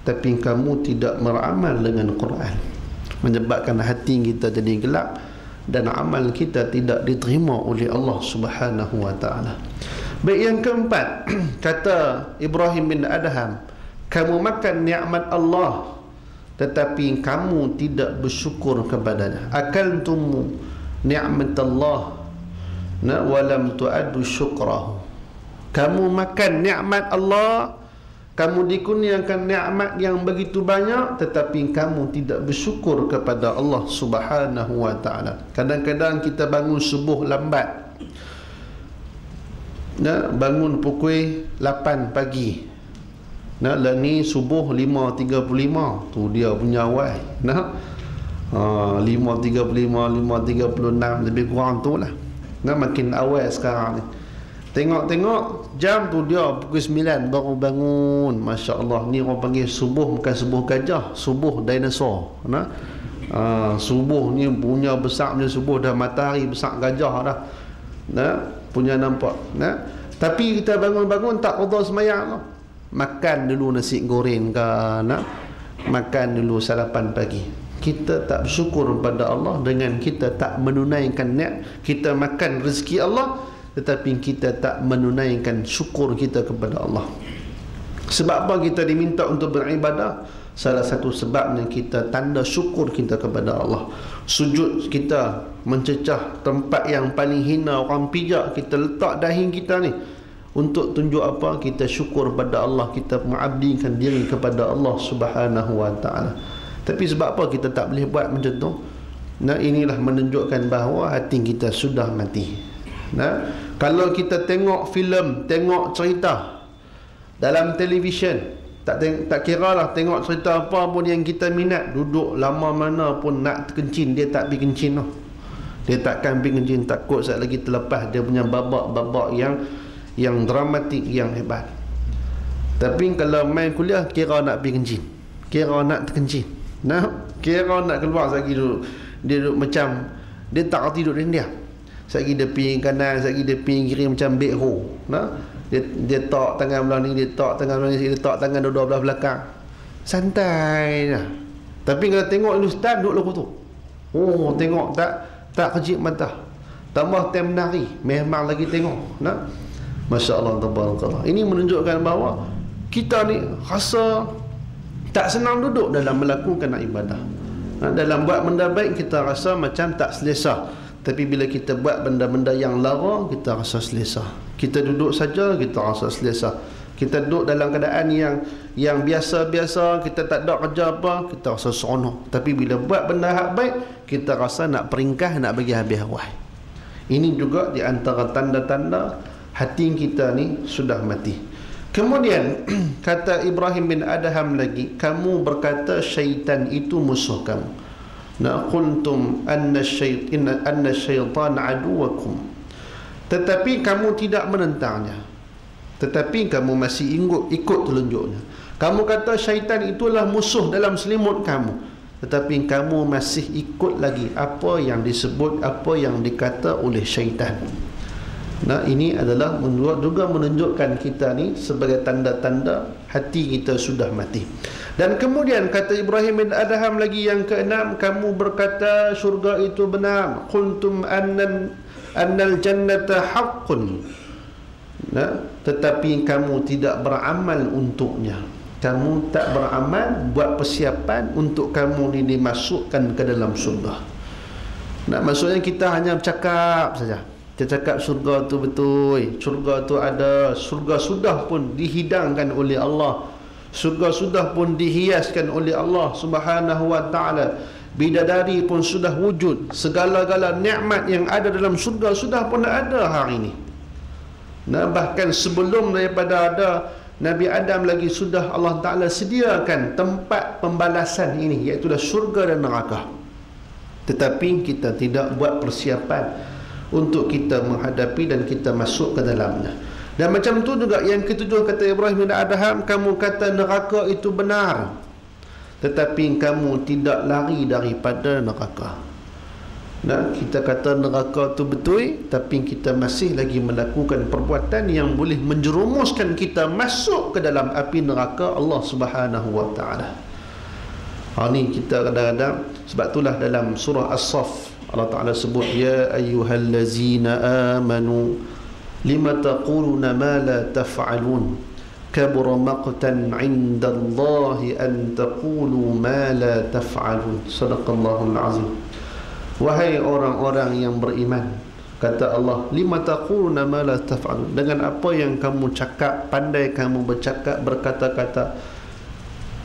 tapi kamu tidak beramal dengan Quran menyebabkan hati kita jadi gelap dan amal kita tidak diterima oleh Allah Subhanahu wa taala. Baik yang keempat, <clears throat> kata Ibrahim bin Adham, kamu makan nikmat Allah tetapi kamu tidak bersyukur kepadanya. Akaltum nikmat Allah na walam tu'addu syukrahu. Kamu makan nikmat Allah kamu dikurniakan nikmat yang begitu banyak tetapi kamu tidak bersyukur kepada Allah Subhanahu wa taala. Kadang-kadang kita bangun subuh lambat. Nah, bangun pukul 8 pagi. Nah, lah ni subuh 5.35 tu dia punya awal. Nah. Ha, 5.35, 5.36 lebih kurang tu lah. Nah, makin awal sekarang ni. Tengok-tengok jam tu dia pukul 9 baru bangun. Masya-Allah ni orang panggil subuh bukan subuh gajah, subuh dinosaur. Nah. Uh, subuh ni punya besar punya subuh dah matahari besar gajah dah. Nah, punya nampak. Nah. Tapi kita bangun-bangun tak qada sembahyang Makan dulu nasi goreng ke nak makan dulu sarapan pagi. Kita tak bersyukur kepada Allah dengan kita tak menunaikan niat kita makan rezeki Allah tetapi kita tak menunaikan syukur kita kepada Allah. Sebab apa kita diminta untuk beribadah? Salah satu sebabnya kita tanda syukur kita kepada Allah. Sujud kita mencecah tempat yang paling hina orang pijak. Kita letak dahi kita ni. Untuk tunjuk apa? Kita syukur pada Allah. Kita mengabdikan diri kepada Allah Subhanahu wa taala. Tapi sebab apa kita tak boleh buat macam tu? Nah inilah menunjukkan bahawa hati kita sudah mati nah kalau kita tengok filem, tengok cerita dalam televisyen, tak teng- tak kira lah tengok cerita apa pun yang kita minat, duduk lama mana pun nak kencing, dia tak pergi kencing lah. Dia takkan pergi kencing, takut saat lagi terlepas dia punya babak-babak yang yang dramatik, yang hebat. Tapi kalau main kuliah, kira nak pergi kencing. Kira nak terkencing. Nah, kira nak keluar lagi duduk. Dia duduk macam, dia tak reti duduk dia. Sagi dia ping kanan, sagi dia ping kiri macam backhoe. Nah, dia dia tok tangan belah ni, dia tok tangan belah ni, dia tok tangan dua-dua belah belakang. Santai lah. Tapi kalau tengok ni ustaz duduk lagu tu. Oh, tengok tak tak kejip mata. Tambah tem menari, memang lagi tengok. Nah. Masya-Allah tabarakallah. Ini menunjukkan bahawa kita ni rasa tak senang duduk dalam melakukan ibadah. Nah, dalam buat benda baik kita rasa macam tak selesa. Tapi bila kita buat benda-benda yang lara, kita rasa selesa. Kita duduk saja, kita rasa selesa. Kita duduk dalam keadaan yang yang biasa-biasa, kita tak ada kerja apa, kita rasa seronok. Tapi bila buat benda hak baik, kita rasa nak peringkah, nak bagi habis awal. Ini juga di antara tanda-tanda hati kita ni sudah mati. Kemudian <clears throat> kata Ibrahim bin Adham lagi, kamu berkata syaitan itu musuh kamu. Na qultum anna syaitan anna syaitan aduwakum. Tetapi kamu tidak menentangnya. Tetapi kamu masih ikut ikut telunjuknya. Kamu kata syaitan itulah musuh dalam selimut kamu. Tetapi kamu masih ikut lagi apa yang disebut apa yang dikata oleh syaitan. Nah ini adalah juga menunjukkan kita ni sebagai tanda-tanda hati kita sudah mati. Dan kemudian kata Ibrahim bin Adham lagi yang keenam kamu berkata syurga itu benar. Qultum annan annal jannata haqqun. Nah, tetapi kamu tidak beramal untuknya. Kamu tak beramal buat persiapan untuk kamu ini dimasukkan ke dalam surga. Nah maksudnya kita hanya bercakap saja kita cakap surga tu betul surga tu ada surga sudah pun dihidangkan oleh Allah Surga sudah pun dihiaskan oleh Allah Subhanahu wa taala. Bidadari pun sudah wujud. Segala-gala nikmat yang ada dalam surga sudah pun ada hari ini. Nah, bahkan sebelum daripada ada Nabi Adam lagi sudah Allah Ta'ala sediakan tempat pembalasan ini iaitu surga dan neraka tetapi kita tidak buat persiapan untuk kita menghadapi dan kita masuk ke dalamnya dan macam tu juga yang ketujuh kata Ibrahim bin Adham Kamu kata neraka itu benar Tetapi kamu tidak lari daripada neraka Nah, kita kata neraka tu betul tapi kita masih lagi melakukan perbuatan yang boleh menjerumuskan kita masuk ke dalam api neraka Allah Subhanahu wa taala. Ha ni kita kadang-kadang sebab itulah dalam surah As-Saff Allah Taala sebut ya ayyuhallazina amanu lima taquluna ma la taf'alun? Kabura maqtan 'inda Allah an taqulu ma la taf'alun. Sadaqallahul azim. Wahai orang-orang yang beriman Kata Allah Lima taquluna ma la taf'alun? Dengan apa yang kamu cakap Pandai kamu bercakap Berkata-kata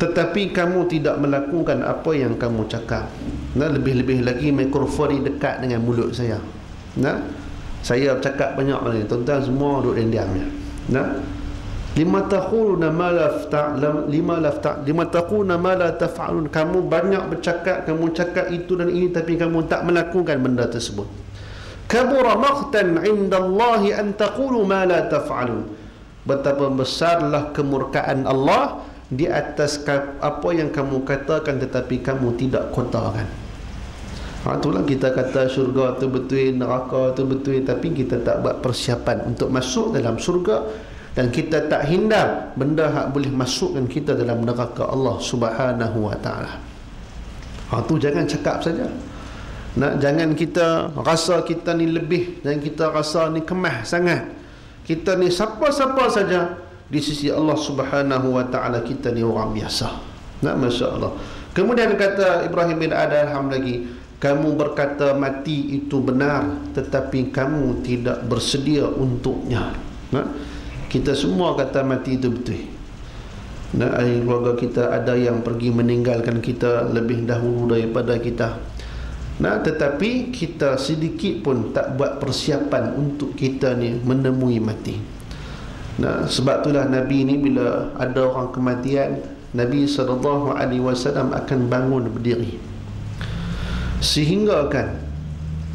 Tetapi kamu tidak melakukan Apa yang kamu cakap. Nah, Lebih-lebih lagi Mikrofon dekat dengan mulut saya. Nah, Saya cakap banyak ni. Tuan-tuan semua duduk diam ya. Nah, lima taquluna ma la ta'lam lima la ta lima taquluna ma la taf'alun. Kamu banyak bercakap kamu cakap itu dan ini tapi kamu tak melakukan benda tersebut. Kabura maqtan 'inda Allah an taqulu ma la taf'alun. Betapa besarlah kemurkaan Allah di atas apa yang kamu katakan tetapi kamu tidak kotarkan Ha, itulah kita kata syurga tu betul, neraka tu betul tapi kita tak buat persiapan untuk masuk dalam syurga dan kita tak hindar benda hak boleh masukkan kita dalam neraka Allah Subhanahu wa taala. Ha tu jangan cakap saja. Nak jangan kita rasa kita ni lebih dan kita rasa ni kemah sangat. Kita ni siapa-siapa saja di sisi Allah Subhanahu wa taala kita ni orang biasa. Nak masya-Allah. Kemudian kata Ibrahim bin Adham lagi, kamu berkata mati itu benar tetapi kamu tidak bersedia untuknya. Nah, kita semua kata mati itu betul dan ahli keluarga kita ada yang pergi meninggalkan kita lebih dahulu daripada kita nah tetapi kita sedikit pun tak buat persiapan untuk kita ni menemui mati nah sebab itulah nabi ni bila ada orang kematian nabi sallallahu alaihi wasallam akan bangun berdiri sehingga kan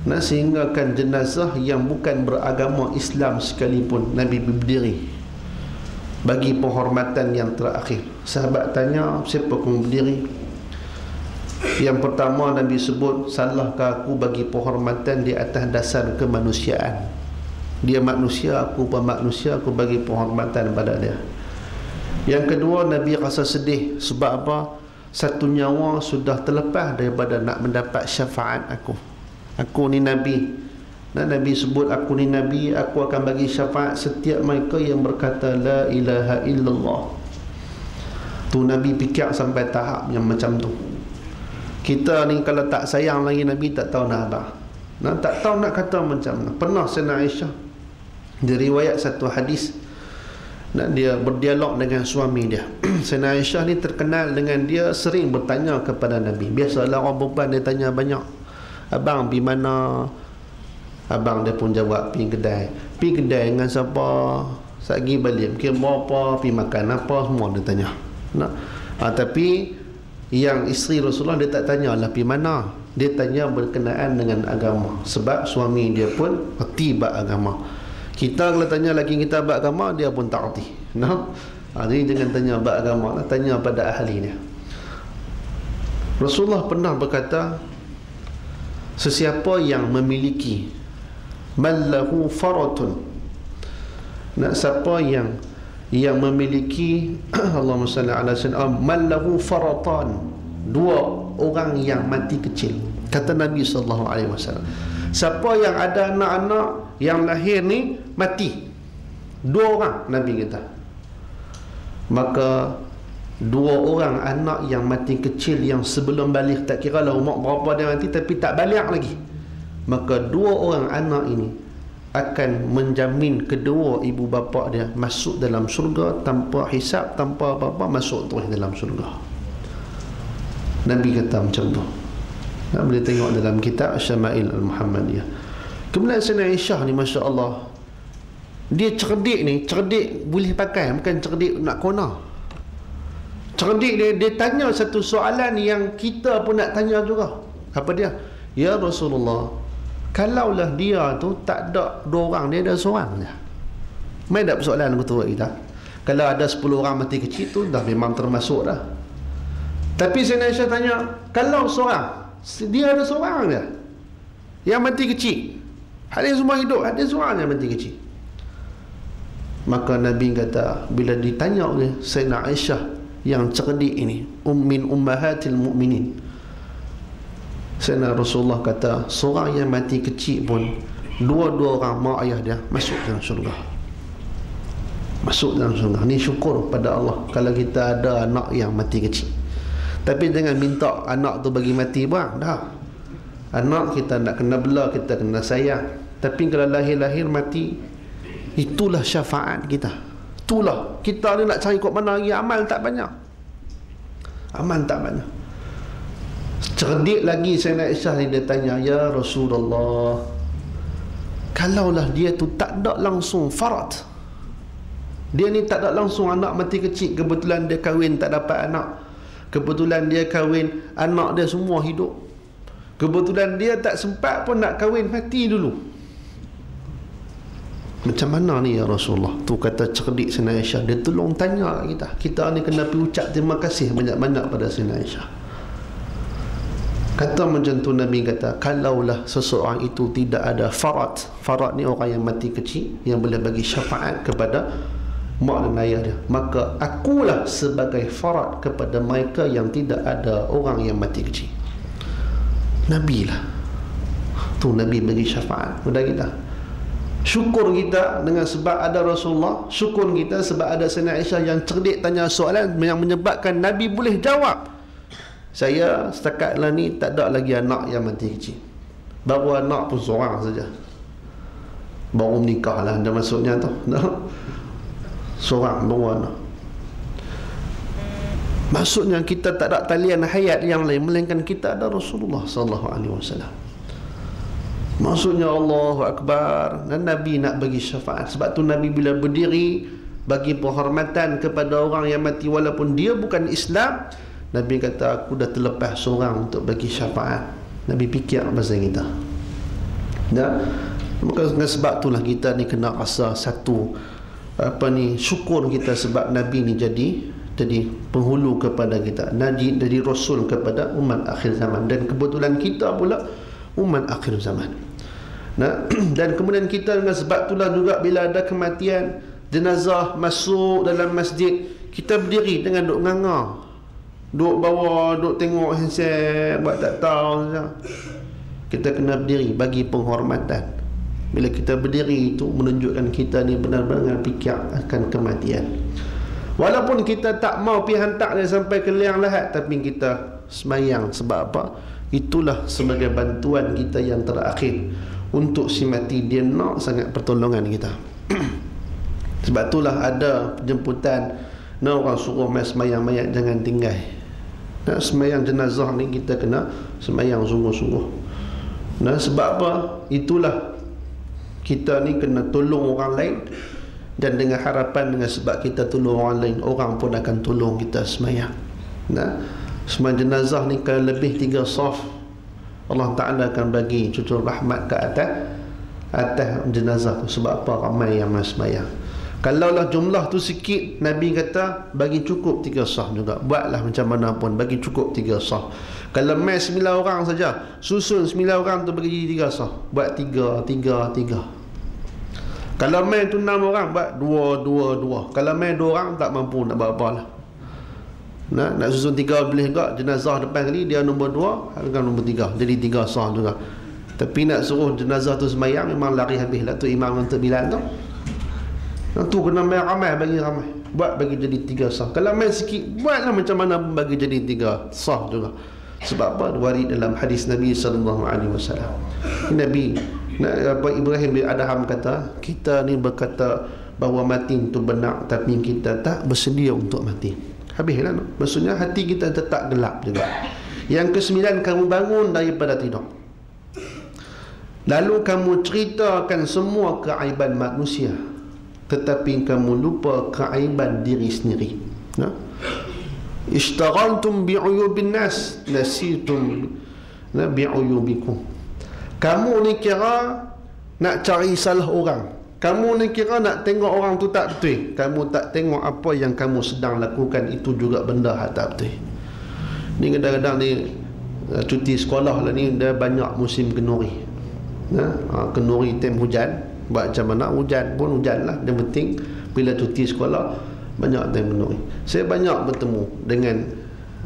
Nah, sehingga kan jenazah yang bukan beragama Islam sekalipun Nabi berdiri bagi penghormatan yang terakhir. Sahabat tanya, siapa kamu berdiri? Yang pertama Nabi sebut, salahkah aku bagi penghormatan di atas dasar kemanusiaan? Dia manusia, aku pun manusia, aku bagi penghormatan pada dia. Yang kedua Nabi rasa sedih sebab apa? Satu nyawa sudah terlepas daripada nak mendapat syafaat aku. Aku ni nabi. Dan nabi sebut aku ni nabi aku akan bagi syafaat setiap mereka yang berkata la ilaha illallah. Tu nabi fikir sampai tahap yang macam tu. Kita ni kalau tak sayang lagi nabi tak tahu nak apa. Nah, tak tahu nak kata macam mana. Pernah Sayyidina Aisyah diriwayat satu hadis dan dia berdialog dengan suami dia. <clears throat> Sayyidina Aisyah ni terkenal dengan dia sering bertanya kepada Nabi. Biasalah orang perempuan dia tanya banyak Abang pergi mana? Abang dia pun jawab pergi kedai. Pergi kedai dengan siapa? Sagi balik. Mungkin apa? Pergi makan apa? Semua dia tanya. Nah. ha, Tapi Yang isteri Rasulullah Dia tak tanya lah pergi mana? Dia tanya berkenaan dengan agama. Sebab suami dia pun Erti bak agama Kita kalau tanya lagi kita bak agama Dia pun tak erti nah. ha, Jadi jangan tanya bak agama lah. Tanya pada ahli dia Rasulullah pernah berkata sesiapa yang memiliki mallahu faratun nak siapa yang yang memiliki <clears throat> Allahumma salli ala sayyidina mallahu faratan dua orang yang mati kecil kata Nabi sallallahu alaihi wasallam siapa yang ada anak-anak yang lahir ni mati. Dua orang Nabi kata. Maka dua orang anak yang mati kecil yang sebelum balik tak kira lah umur berapa dia mati tapi tak balik lagi. Maka dua orang anak ini akan menjamin kedua ibu bapa dia masuk dalam surga tanpa hisap tanpa apa-apa masuk terus dalam surga Nabi kata macam tu nak boleh tengok dalam kitab Syama'il Al-Muhammadiyah. Kemudian Sayyidina Aisyah ni Masya Allah dia cerdik ni cerdik boleh pakai bukan cerdik nak kona. Cerdik dia dia tanya satu soalan yang kita pun nak tanya juga. Apa dia? Ya Rasulullah kalaulah dia tu tak ada dua orang dia ada seorang je. Mai tak persoalan ketua kita? Kalau ada 10 orang mati kecil tu dah memang termasuk dah. Tapi saya Aisyah tanya kalau seorang dia ada seorang je yang mati kecil. Hadis semua hidup hadis seorang yang mati kecil. Maka Nabi kata bila ditanya oleh Sayyidina Aisyah yang cerdik ini ummin ummahatil mu'minin. Sayyidina Rasulullah kata seorang yang mati kecil pun dua-dua orang mak ayah dia masuk dalam syurga. Masuk dalam syurga. Ni syukur pada Allah kalau kita ada anak yang mati kecil tapi jangan minta anak tu bagi mati bang dah. Anak kita nak kena bela kita kena sayang. Tapi kalau lahir-lahir mati itulah syafaat kita. Itulah. Kita ni nak cari kot mana lagi amal tak banyak. Amal tak banyak. Cerdik lagi saya nak Aisyah ni dia tanya ya Rasulullah kalaulah dia tu tak ada langsung farat. Dia ni tak ada langsung anak mati kecil kebetulan dia kahwin tak dapat anak kebetulan dia kahwin anak dia semua hidup. Kebetulan dia tak sempat pun nak kahwin mati dulu. Macam mana ni ya Rasulullah? Tu kata cerdik Sina Aisyah. Dia tolong tanya kita. Kita ni kena pergi ucap terima kasih banyak-banyak pada Sina Aisyah. Kata macam tu Nabi kata kalaulah seseorang itu tidak ada farat farat ni orang yang mati kecil yang boleh bagi syafaat kepada mak dan ayah dia. Maka akulah sebagai farat kepada mereka yang tidak ada orang yang mati kecil. Nabi lah. Tu Nabi bagi syafaat kepada kita. Syukur kita dengan sebab ada Rasulullah. Syukur kita sebab ada Sayyidina Aisyah yang cerdik tanya soalan yang menyebabkan Nabi boleh jawab. Saya setakat lah ni tak ada lagi anak yang mati kecil. Baru anak pun seorang saja. Baru menikah lah ada maksudnya tu <laughs> seorang anak. Maksudnya kita tak ada talian hayat yang lain melainkan kita ada Rasulullah sallallahu alaihi wasallam. Maksudnya Allahu Akbar dan Nabi nak bagi syafaat. Sebab tu Nabi bila berdiri bagi penghormatan kepada orang yang mati walaupun dia bukan Islam Nabi kata aku dah terlepas seorang untuk bagi syafaat. Nabi fikir pasal kita. Ya? Maka sebab itulah kita ni kena rasa satu apa ni syukur kita sebab Nabi ni jadi jadi penghulu kepada kita. Nabi jadi Rasul kepada umat akhir zaman. Dan kebetulan kita pula umat akhir zaman. Nah, <clears throat> dan kemudian kita dengan sebab itulah juga bila ada kematian jenazah masuk dalam masjid kita berdiri dengan duk nganga. Duk bawa duk tengok handset buat tak tahu. Kita kena berdiri bagi penghormatan bila kita berdiri itu menunjukkan kita ni benar-benar fikir akan kematian. Walaupun kita tak mau pergi hantar dia sampai ke liang lahat tapi kita semayang. Sebab apa? Itulah sebagai bantuan kita yang terakhir untuk si mati. Dia nak sangat pertolongan kita. <clears throat> Sebab itulah ada jemputan. Nak orang suruh mai semayang mayat jangan tinggal. Nak semayang jenazah ni kita kena semayang sungguh-sungguh. Nah sebab apa? Itulah kita ni kena tolong orang lain dan dengan harapan dengan sebab kita tolong orang lain orang pun akan tolong kita semayang. Nah semayang jenazah ni kalau lebih tiga soft Allah Ta'ala akan bagi cucur rahmat ke atas atas jenazah tu. Sebab apa? Ramai yang masmayang kalaulah jumlah tu sikit Nabi kata bagi cukup tiga sah juga. Buatlah macam mana pun bagi cukup tiga sah kalau mai sembilan orang saja susun sembilan orang tu bagi tiga sah buat tiga tiga tiga kalau mai tu enam orang buat dua dua dua. Kalau mai dua orang tak mampu nak buat apa lah. Nak, nak susun tiga boleh juga. Jenazah depan kali dia nombor dua dengan nombor tiga. Jadi tiga sah juga tapi nak suruh jenazah tu semayang memang lari habis lah tu imam untuk bilan tu. Yang tu kena main ramai bagi ramai. Buat bagi jadi tiga sah. Kalau main sikit buatlah macam mana bagi jadi tiga sah juga. Sebab apa? Wari dalam hadis Nabi sallallahu alaihi wasallam. Nabi apa Ibrahim bin Adham kata kita ni berkata bahawa mati itu benar tapi kita tak bersedia untuk mati. Habislah Maksudnya hati kita tetap gelap juga. Yang kesembilan kamu bangun daripada tidur. Lalu kamu ceritakan semua keaiban manusia Tetapi kamu lupa keaiban diri sendiri. Nah? Ishtaghaltum bi'uyubin nas Nasitum bi'uyubikum Kamu ni kira Nak cari salah orang. Kamu ni kira nak tengok orang tu tak betul. Kamu tak tengok apa yang kamu sedang lakukan Itu juga benda yang tak betul. Ni kadang-kadang ni eh, Cuti sekolah lah ni Dia banyak musim kenuri. Nah, ha, kenuri tem hujan. Buat macam mana? Hujan pun hujan lah. Yang penting bila cuti sekolah banyak tem kenuri. Saya banyak bertemu dengan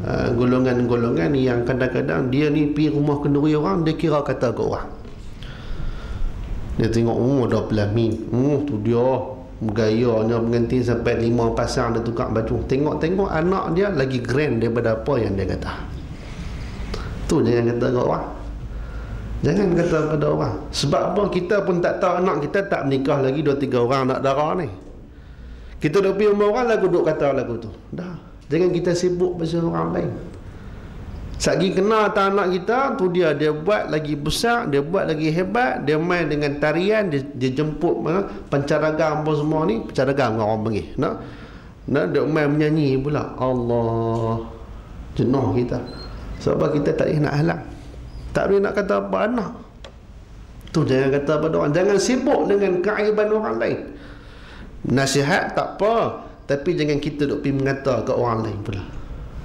uh, golongan-golongan yang kadang-kadang dia ni pergi rumah kenduri orang dia kira kata ke orang. Dia tengok oh dah pelamin oh tu dia. Gayanya pengantin sampai lima pasang dia tukar baju. Tengok-tengok anak dia lagi grand daripada apa yang dia kata. Tu jangan kata ke orang. Jangan kata pada orang. Sebab apa? Kita pun tak tahu anak kita tak menikah lagi dua tiga orang anak darah ni. Kita dah pergi rumah orang lagu duk kata lagu tu. Dah jangan kita sibuk pasal orang lain Sagi kenal tak anak kita tu dia dia buat lagi besar, dia buat lagi hebat, dia main dengan tarian, dia, dia jemput mana pancaragam apa semua ni, pancaragam orang panggil. Nak nak dia main menyanyi pula. Allah jenuh kita. Sebab kita tak nak halang. Tak boleh nak kata apa anak. Tu jangan kata pada orang. Jangan sibuk dengan keaiban orang lain. Nasihat tak apa. Tapi jangan kita duk pergi mengata ke orang lain pula.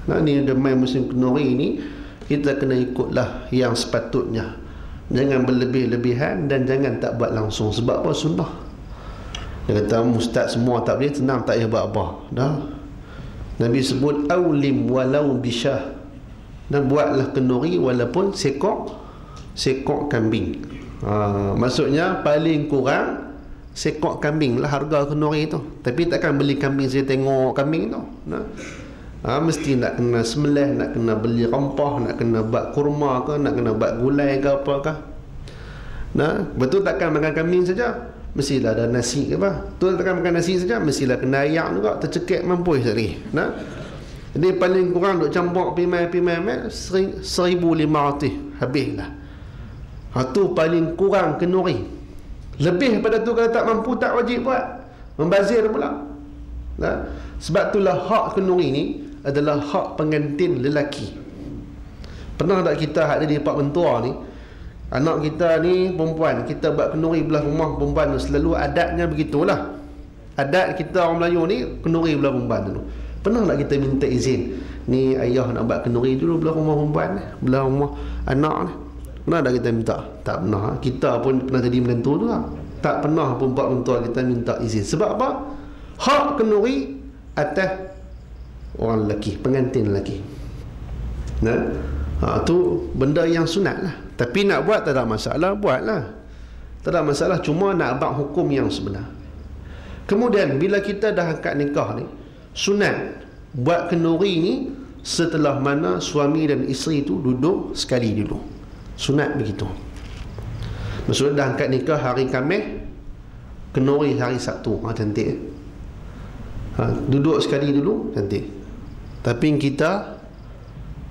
Nah, ni dia main musim kenuri ni kita kena ikutlah yang sepatutnya. Jangan berlebih-lebihan dan jangan tak buat langsung sebab apa sunnah. Dia kata ustaz semua tak boleh tenang tak payah buat apa. Dah. Nabi sebut aulim walau bisyah. Dan buatlah kenuri walaupun sekok sekok kambing. Ha, maksudnya paling kurang sekok kambing lah harga kenuri tu. Tapi takkan beli kambing saya tengok kambing tu. Nah. Ha, mesti nak kena sembelih nak kena beli rempah nak kena buat kurma ke nak kena buat gulai ke apakah nah betul takkan makan kambing saja? Mestilah ada nasi ke apa. Betul takkan makan nasi saja? Mestilah kena ayam juga tercekik mampu sekali nah. Jadi paling kurang duk campur pimai-pimai seribu lima ratus. Habislah. Ha, tu paling kurang kenuri lebih pada tu kalau tak mampu tak wajib buat. Membazir pula. Nah sebab itulah hak kenuri ni adalah hak pengantin lelaki. Pernah tak kita ada di pak mentua ni anak kita ni perempuan kita buat kenuri belah rumah perempuan tu selalu adatnya begitulah. Adat kita orang Melayu ni kenuri belah perempuan dulu. Pernah tak kita minta izin? Ni ayah nak buat kenuri dulu belah rumah perempuan belah rumah anak ni pernah tak kita minta? Tak pernah. Kita pun pernah jadi menentu tu lah. Tak pernah pun pak mentua kita minta izin. Sebab apa? Hak kenuri atas orang lelaki pengantin lelaki. Nah. Ha, tu benda yang sunat lah. Tapi nak buat tak ada masalah buatlah. Tak ada masalah cuma nak buat hukum yang sebenar. Kemudian bila kita dah angkat nikah ni sunat buat kenuri ni setelah mana suami dan isteri tu duduk sekali dulu sunat begitu. Maksudnya dah angkat nikah hari Khamis kenuri hari Sabtu. Ha, cantik ha, duduk sekali dulu cantik. Tapi kita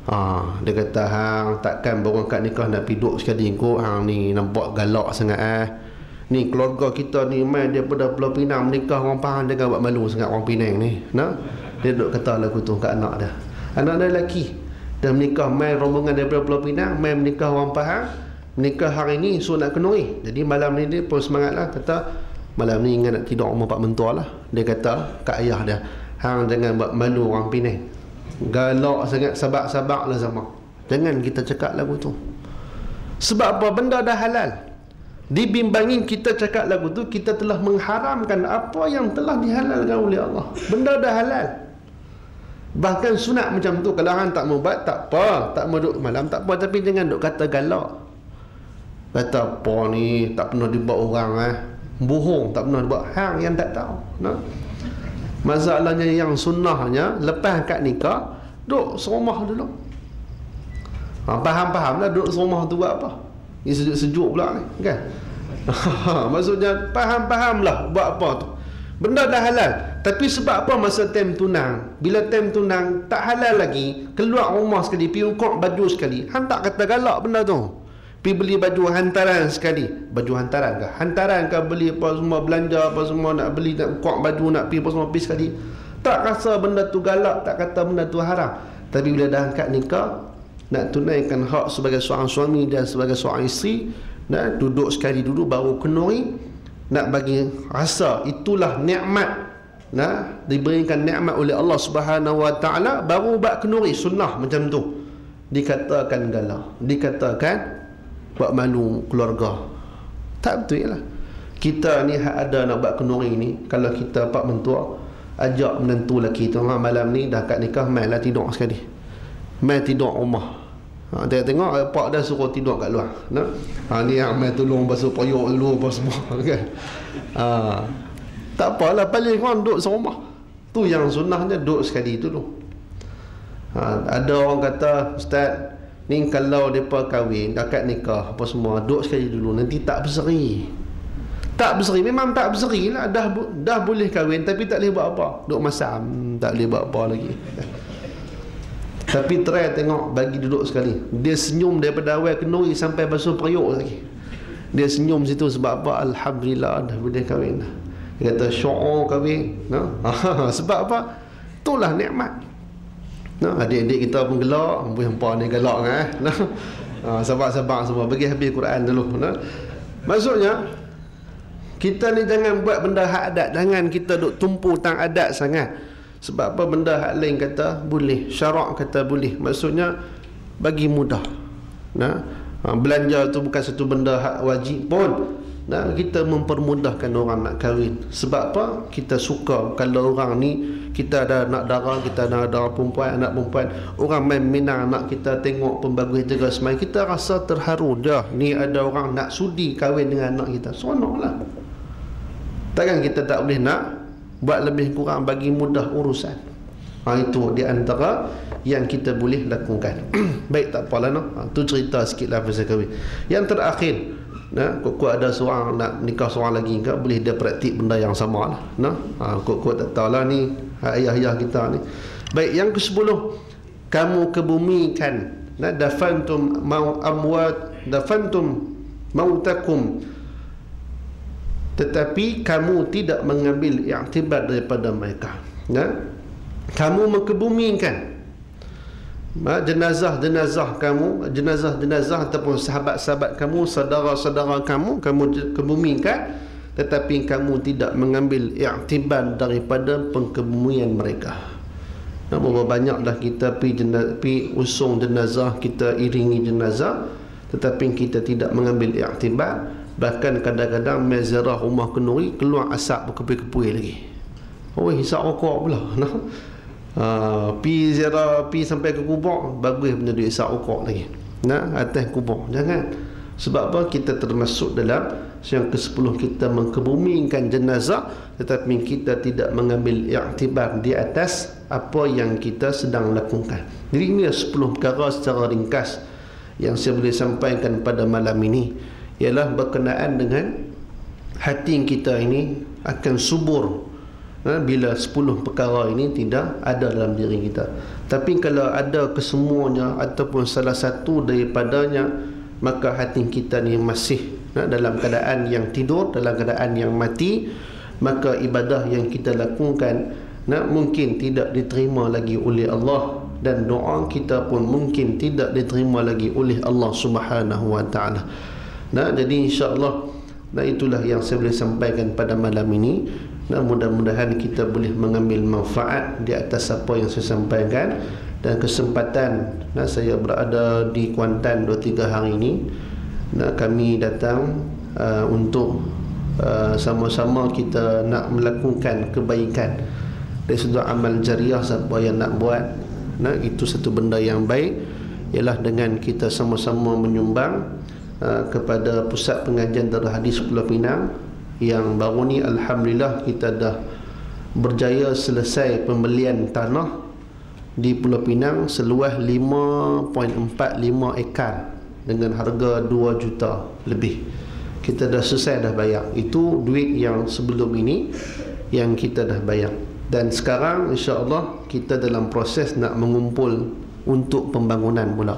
ha, Dia kata hang takkan baru angkat nikah nak piduk sekali kau hang ni nampak galak sangat eh? Ni keluarga kita ni main daripada Pulau Pinang menikah orang Pahang jangan buat malu sangat orang Pinang ni. Nah, dia duk kata lagu tu kat anak dia. Anak dia lelaki dan menikah main rombongan daripada Pulau Pinang main menikah orang Pahang menikah hari ni so nak kenuri. Jadi malam ni dia pun semangatlah kata malam ni ingat nak tidur rumah pak mentua lah. Dia kata kat ayah dia, hang jangan buat malu orang Pinang. Galak sangat sabak-sabak lah sama. Jangan kita cakap lagu tu. Sebab apa? Benda dah halal. Dibimbangin kita cakap lagu tu kita telah mengharamkan apa yang telah dihalalkan oleh Allah. Benda dah halal bahkan sunat macam tu kalau orang tak mau buat tak apa tak mau duduk malam tak apa tapi jangan duduk kata galak kata apa ni tak pernah dibuat orang eh bohong tak pernah dibuat hang yang tak tahu nah Masalahnya yang sunnahnya lepas akad nikah duduk serumah dulu. Ha, faham-faham lah duduk serumah tu buat apa? Ini sejuk-sejuk pula ni kan? <laughs> Maksudnya faham-faham lah buat apa tu. Benda dah halal. Tapi sebab apa masa tem tunang? Bila tem tunang tak halal lagi, keluar rumah sekali, pergi baju sekali. Han tak kata galak benda tu pergi beli baju hantaran sekali baju hantaran ke hantaran ke beli apa semua belanja apa semua nak beli nak kuat baju nak pergi apa semua pergi sekali tak rasa benda tu galak tak kata benda tu haram tapi bila dah angkat nikah nak tunaikan hak sebagai seorang suami dan sebagai seorang isteri nak duduk sekali dulu baru kenuri nak bagi rasa itulah nikmat. Nah diberikan nikmat oleh Allah Subhanahu wa taala baru buat kenuri sunnah macam tu. Dikatakan galak dikatakan buat malu keluarga. Tak betul lah kita ni ada nak buat kenuri ni kalau kita pak mentua ajak menentu lelaki tu ha, malam ni dah kat nikah main lah tidur sekali. Main tidur rumah ha, tengok tengok pak dah suruh tidur kat luar nah? ha, ni yang main tolong basuh payuk dulu apa semua <laughs> kan? Ha, tak apalah paling korang duduk serumah. Tu yang sunnahnya duduk sekali tu tu. Ha, ada orang kata ustaz ni kalau mereka kahwin dekat nikah apa semua duduk sekali dulu nanti tak berseri. Tak berseri memang tak berseri lah dah, dah boleh kahwin tapi tak boleh buat apa. Duduk masam tak boleh buat apa lagi <laughs> tapi try tengok bagi duduk sekali dia senyum daripada awal kenuri sampai basuh periuk lagi dia senyum situ sebab apa Alhamdulillah dah boleh kahwin dia kata syu'ur kahwin no? <laughs> sebab apa itulah nikmat no? adik-adik kita pun gelak pun hampa ni galak kan eh? no? <laughs> ha, sabar-sabar semua bagi habis Quran dulu no? maksudnya kita ni jangan buat benda hak adat jangan kita duk tumpu tang adat sangat sebab apa benda hak lain kata boleh syarak kata boleh. Maksudnya bagi mudah. Nah ha, belanja tu bukan satu benda hak wajib pun. Nah kita mempermudahkan orang nak kahwin. Sebab apa? Kita suka. Kalau orang ni kita ada nak darah kita ada darah perempuan anak perempuan. Orang main minang anak kita tengok pembagus jaga semai kita rasa terharu dah ni ada orang nak sudi kahwin dengan anak kita. Seronoklah. Takkan kita tak boleh nak buat lebih kurang bagi mudah urusan. Ha, itu di antara yang kita boleh lakukan. <clears throat> Baik tak apalah no. Ha, tu cerita sikitlah pasal kahwin. Yang terakhir, nah, kok ada seorang nak nikah seorang lagi ke boleh dia praktik benda yang sama lah. Nah, ha, kok kok tak tahulah ni ha, ayah-ayah kita ni. Baik, yang ke-10 kamu kebumikan nah dafantum mau amwat dafantum mautakum tetapi kamu tidak mengambil iktibar daripada mereka. Ya? kamu mengebumikan jenazah-jenazah kamu jenazah-jenazah ataupun sahabat-sahabat kamu saudara-saudara kamu kamu kebumikan. Tetapi kamu tidak mengambil iktibar daripada pengkebumian mereka. Nah, berapa banyaklah kita pi, jenazah, pi usung jenazah kita iringi jenazah. Tetapi kita tidak mengambil iktibar Bahkan kadang-kadang mezarah rumah kenuri keluar asap berkepui-kepui lagi. Oh, hisap rokok pula. <laughs> Nah. Uh, pi ziarah pi sampai ke kubur bagus punya duit hisap rokok lagi. Nah, atas kubur. Jangan. Sebab apa kita termasuk dalam yang ke-10 kita mengkebumikan jenazah tetapi kita tidak mengambil iktibar di atas apa yang kita sedang lakukan. Jadi ini 10 perkara secara ringkas yang saya boleh sampaikan pada malam ini ialah berkenaan dengan hati kita ini akan subur ha, bila 10 perkara ini tidak ada dalam diri kita. Tapi kalau ada kesemuanya ataupun salah satu daripadanya maka hati kita ni masih ha, dalam keadaan yang tidur dalam keadaan yang mati maka ibadah yang kita lakukan nah, mungkin tidak diterima lagi oleh Allah dan doa kita pun mungkin tidak diterima lagi oleh Allah Subhanahu wa taala Nah, jadi insya-Allah nah itulah yang saya boleh sampaikan pada malam ini. Nah, mudah-mudahan kita boleh mengambil manfaat di atas apa yang saya sampaikan dan kesempatan nah saya berada di Kuantan 2 3 hari ini. Nah, kami datang uh, untuk uh, sama-sama kita nak melakukan kebaikan dari sudut amal jariah siapa yang nak buat nah itu satu benda yang baik ialah dengan kita sama-sama menyumbang Uh, kepada pusat pengajian darah hadis Pulau Pinang yang baru ni Alhamdulillah kita dah berjaya selesai pembelian tanah di Pulau Pinang seluas 5.45 ekar dengan harga 2 juta lebih. Kita dah selesai dah bayar. Itu duit yang sebelum ini yang kita dah bayar. Dan sekarang insya-Allah kita dalam proses nak mengumpul untuk pembangunan pula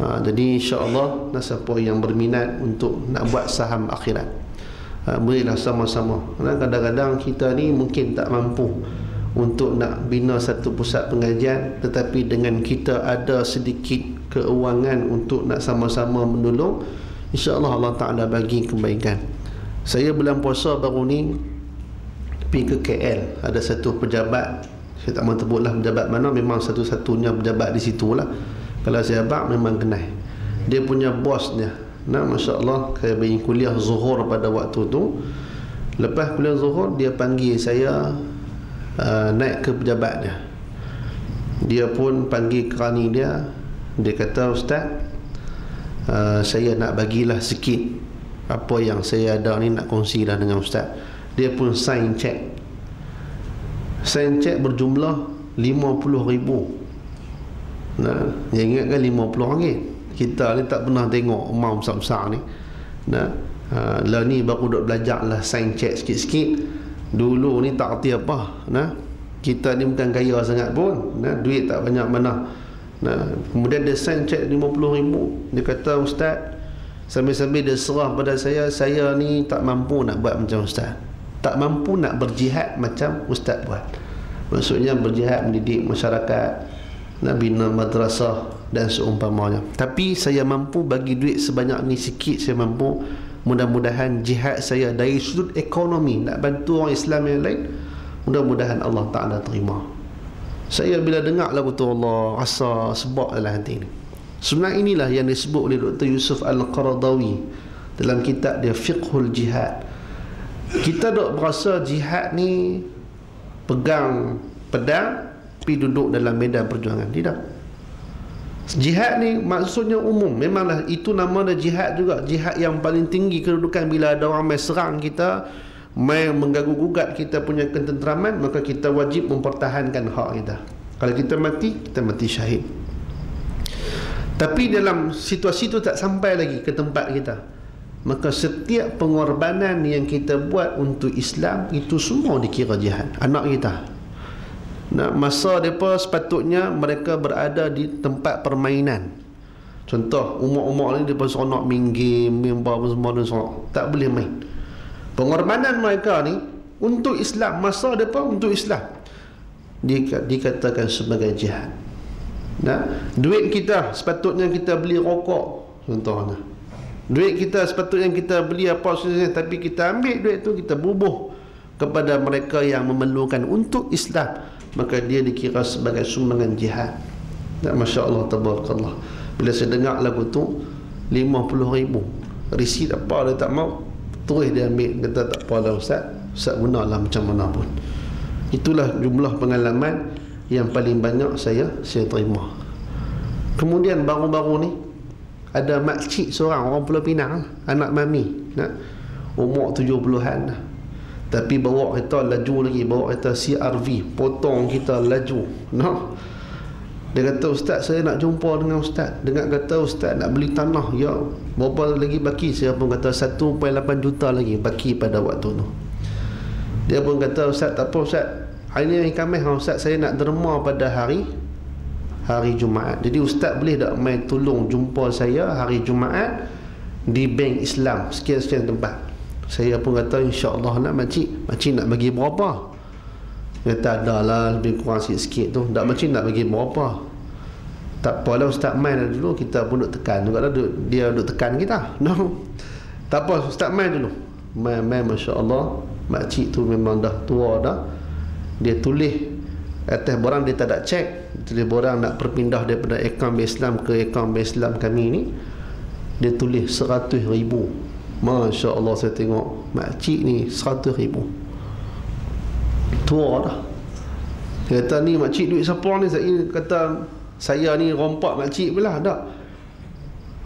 ha, jadi insyaAllah siapa yang berminat untuk nak buat saham akhirat. Ha, berilah sama-sama. Kadang-kadang kita ni mungkin tak mampu untuk nak bina satu pusat pengajian tetapi dengan kita ada sedikit keuangan untuk nak sama-sama menolong insyaAllah Allah Ta'ala bagi kebaikan. Saya bulan puasa baru ni pergi ke KL ada satu pejabat saya tak mahu sebutlah pejabat mana memang satu-satunya pejabat di situ lah kalau saya abang memang kenal. Dia punya bosnya Nah, Masya Allah Saya bagi kuliah zuhur pada waktu tu. Lepas kuliah zuhur Dia panggil saya uh, Naik ke pejabat dia. Dia pun panggil kerani dia. Dia kata Ustaz uh, Saya nak bagilah sikit Apa yang saya ada ni Nak kongsilah dengan Ustaz. Dia pun sign check. Sign check berjumlah 50 ribu Nah, yang ingat kan 50 ringgit. Kita ni tak pernah tengok emak besar-besar ni. Nah. Ha, lah ni baru duk belajar lah sign check sikit-sikit. Dulu ni tak arti apa. Nah. Kita ni bukan kaya sangat pun. Nah duit tak banyak mana. Nah. Kemudian dia sign check 50 ribu. Dia kata ustaz sambil-sambil dia serah pada saya saya ni tak mampu nak buat macam ustaz. Tak mampu nak berjihad macam ustaz buat. Maksudnya berjihad mendidik masyarakat nak bina madrasah dan seumpamanya. Tapi saya mampu bagi duit sebanyak ni sikit saya mampu. Mudah-mudahan jihad saya dari sudut ekonomi nak bantu orang Islam yang lain mudah-mudahan Allah Ta'ala terima. Saya bila dengar lagu tu Allah rasa sebab dalam hati ni sebenarnya inilah yang disebut oleh Dr. Yusuf Al-Qaradawi dalam kitab dia Fiqhul Jihad. Kita dok berasa jihad ni pegang pedang pergi duduk dalam medan perjuangan. Tidak. Jihad ni maksudnya umum. Memanglah itu nama dia jihad juga. Jihad yang paling tinggi kedudukan. Bila ada orang main serang kita Main mengganggu-gugat kita punya ketenteraman Maka kita wajib mempertahankan hak kita. Kalau kita mati, kita mati syahid. Tapi dalam situasi itu tak sampai lagi ke tempat kita. Maka setiap pengorbanan yang kita buat untuk Islam Itu semua dikira jihad. Anak kita Nah, masa depa sepatutnya mereka berada di tempat permainan. Contoh, umur-umur ni depa seronok main game, main semua dan seronok. Tak boleh main. Pengorbanan mereka ni untuk Islam, masa depa untuk Islam. Dikatakan sebagai jihad. Nah, duit kita sepatutnya kita beli rokok contohnya. Duit kita sepatutnya kita beli apa saja tapi kita ambil duit tu kita bubuh kepada mereka yang memerlukan untuk Islam maka dia dikira sebagai sumbangan jihad. Dan Masya Allah Tabarakallah. Bila saya dengar lagu tu 50 ribu. Risit apa dia tak mau. Terus dia ambil kata tak apa lah Ustaz. Ustaz gunalah macam mana pun. Itulah jumlah pengalaman yang paling banyak saya saya terima. Kemudian baru-baru ni ada makcik seorang orang Pulau Pinang anak mami. Nak umur 70-an tapi bawa kereta laju lagi bawa kereta CRV potong kita laju. No dia kata ustaz saya nak jumpa dengan ustaz. Dengar kata ustaz nak beli tanah. Ya berapa lagi baki. Saya pun kata 1.8 juta lagi baki pada waktu tu. Dia pun kata ustaz tak apa ustaz. Hari ni kameh ustaz saya nak derma pada hari hari Jumaat. Jadi ustaz boleh tak main tolong jumpa saya hari Jumaat di bank Islam? Sekian-sekian tempat saya pun kata insyaAllah nak makcik. Makcik nak bagi berapa dia kata ada lah lebih kurang sikit-sikit tu. Tak makcik nak bagi berapa tak apalah ustaz main dulu kita pun duk tekan. Juga lah dia duk tekan kita. <laughs> No. Tak apa ustaz main dulu. Main main masya-Allah makcik tu memang dah tua dah. Dia tulis atas borang dia tak ada cek tulis borang nak berpindah daripada akaun Islam ke akaun Islam kami ni. Dia tulis 100 ribu Masya Allah saya tengok Makcik ni seratus ribu. Tua dah. Dia kata ni makcik duit siapa ni? Saya kata Saya ni rompak makcik pula Tak?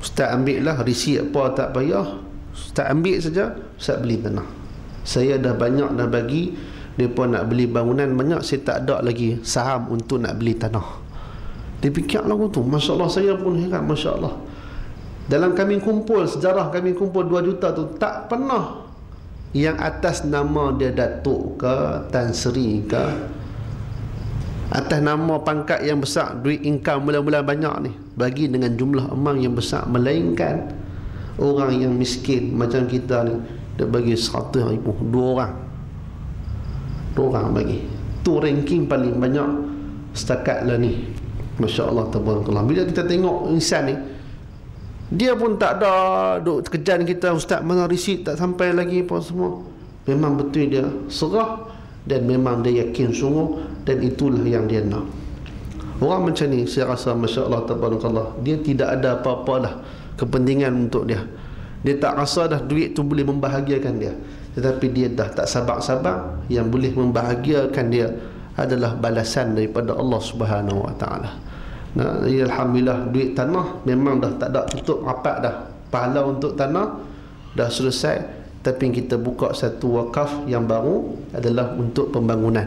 Ustaz ambil lah Risi apa tak payah. Ustaz ambil saja. Ustaz beli tanah. Saya dah banyak dah bagi. Mereka nak beli bangunan banyak Saya tak ada lagi saham untuk nak beli tanah. Dia fikir lagu tu. Masya Allah saya pun heran Masya Allah dalam kami kumpul sejarah kami kumpul 2 juta tu tak pernah yang atas nama dia Datuk ke Tan Sri ke. Atas nama pangkat yang besar duit income mula-mula banyak ni. Bagi dengan jumlah emas yang besar melainkan orang yang miskin macam kita ni dia bagi 100 ribu dua orang. Dua orang bagi. Tu ranking paling banyak setakat lah ni. Masya Allah Bila kita tengok insan ni dia pun tak ada. Duk kejan kita ustaz mana risit tak sampai lagi? Apa semua. Memang betul dia serah dan memang dia yakin sungguh dan itulah yang dia nak. Orang macam ni saya rasa masya-Allah tabarakallah dia tidak ada apa-apa lah kepentingan untuk dia. Dia tak rasa dah duit tu boleh membahagiakan dia. Tetapi dia dah tak sabar-sabar yang boleh membahagiakan dia adalah balasan daripada Allah Subhanahu Wa Taala. Nah, ya alhamdulillah duit tanah memang dah tak ada tutup rapat dah. Pahala untuk tanah dah selesai tapi kita buka satu wakaf yang baru adalah untuk pembangunan.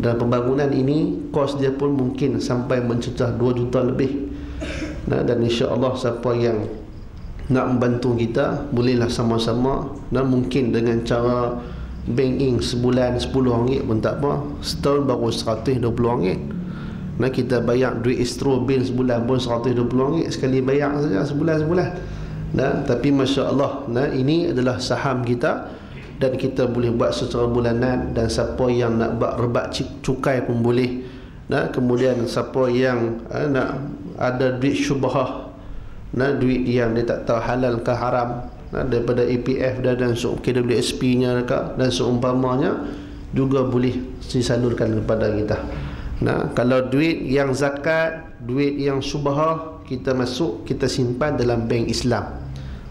Dan pembangunan ini kos dia pun mungkin sampai mencecah 2 juta lebih. Nah, dan insya-Allah siapa yang nak membantu kita bolehlah sama-sama dan mungkin dengan cara bank in sebulan 10 ringgit pun tak apa setahun baru 120 ringgit nah kita bayar duit istro bil sebulan pun 120 ringgit sekali bayar saja sebulan-sebulan nah tapi masya-Allah nah ini adalah saham kita dan kita boleh buat secara bulanan dan siapa yang nak buat rebat cukai pun boleh. Nah kemudian siapa yang uh, nak ada duit syubhah nah duit yang dia tak tahu halal ke haram nah, daripada EPF dan dan KWSP nya dan seumpamanya juga boleh disalurkan kepada kita nah kalau duit yang zakat duit yang subhah kita masuk kita simpan dalam bank Islam.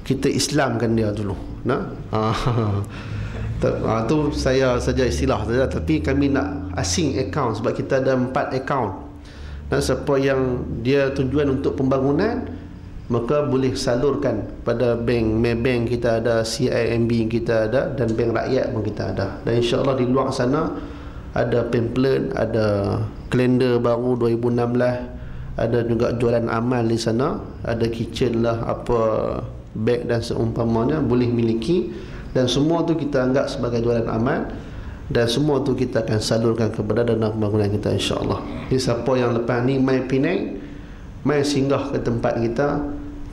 Kita Islamkan dia dulu. Nah. <laughs> Ha, tu saya saja istilah saja. Tapi kami nak asing account sebab kita ada empat account. Nah siapa yang dia tujuan untuk pembangunan maka boleh salurkan pada bank. Maybank kita ada CIMB kita ada dan bank rakyat pun kita ada. Dan insyaAllah di luar sana ada pamphlet ada kalender baru 2016 ada juga jualan amal di sana. Ada kitchen lah apa bag dan seumpamanya boleh miliki. Dan semua tu kita anggap sebagai jualan amal. Dan semua tu kita akan salurkan kepada dana pembangunan kita insyaAllah. Jadi siapa yang lepas ni main Penang main singgah ke tempat kita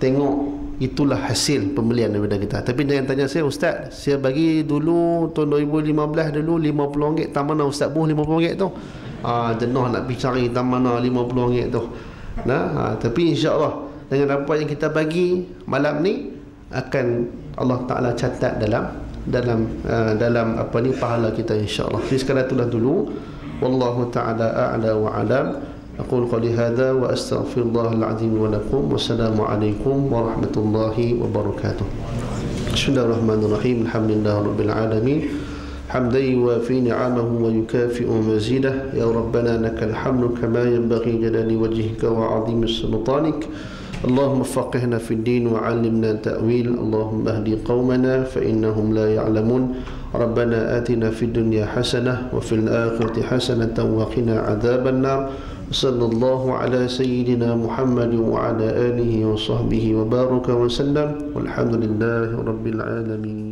tengok itulah hasil pembelian daripada kita. Tapi jangan tanya saya ustaz saya bagi dulu tahun 2015 dulu 50 ringgit tak mana ustaz buh 50 ringgit tu. Ah jenuh nak pergi cari tak mana 50 ringgit tu. Nah ha, tapi insyaallah dengan apa yang kita bagi malam ni akan Allah Taala catat dalam dalam uh, dalam apa ni pahala kita insyaallah. Jadi sekarang itulah dulu. Wallahu taala a'la wa alam أقول قولي هذا وأستغفر الله العظيم ولكم والسلام عليكم ورحمة الله وبركاته. بسم الله الرحمن الرحيم. الحمد لله رب العالمين. حمدا يوافي نعمه ويكافئ مزيده. يا ربنا لك الحمد كما ينبغي جلال وجهك وعظيم سلطانك. اللهم فقهنا في الدين وعلمنا التأويل. اللهم اهدي قومنا فإنهم لا يعلمون. ربنا آتنا في الدنيا حسنة وفي الآخرة حسنة وقنا عذاب النار. صلى الله على سيدنا محمد وعلى آله وصحبه وبارك وسلم والحمد لله رب العالمين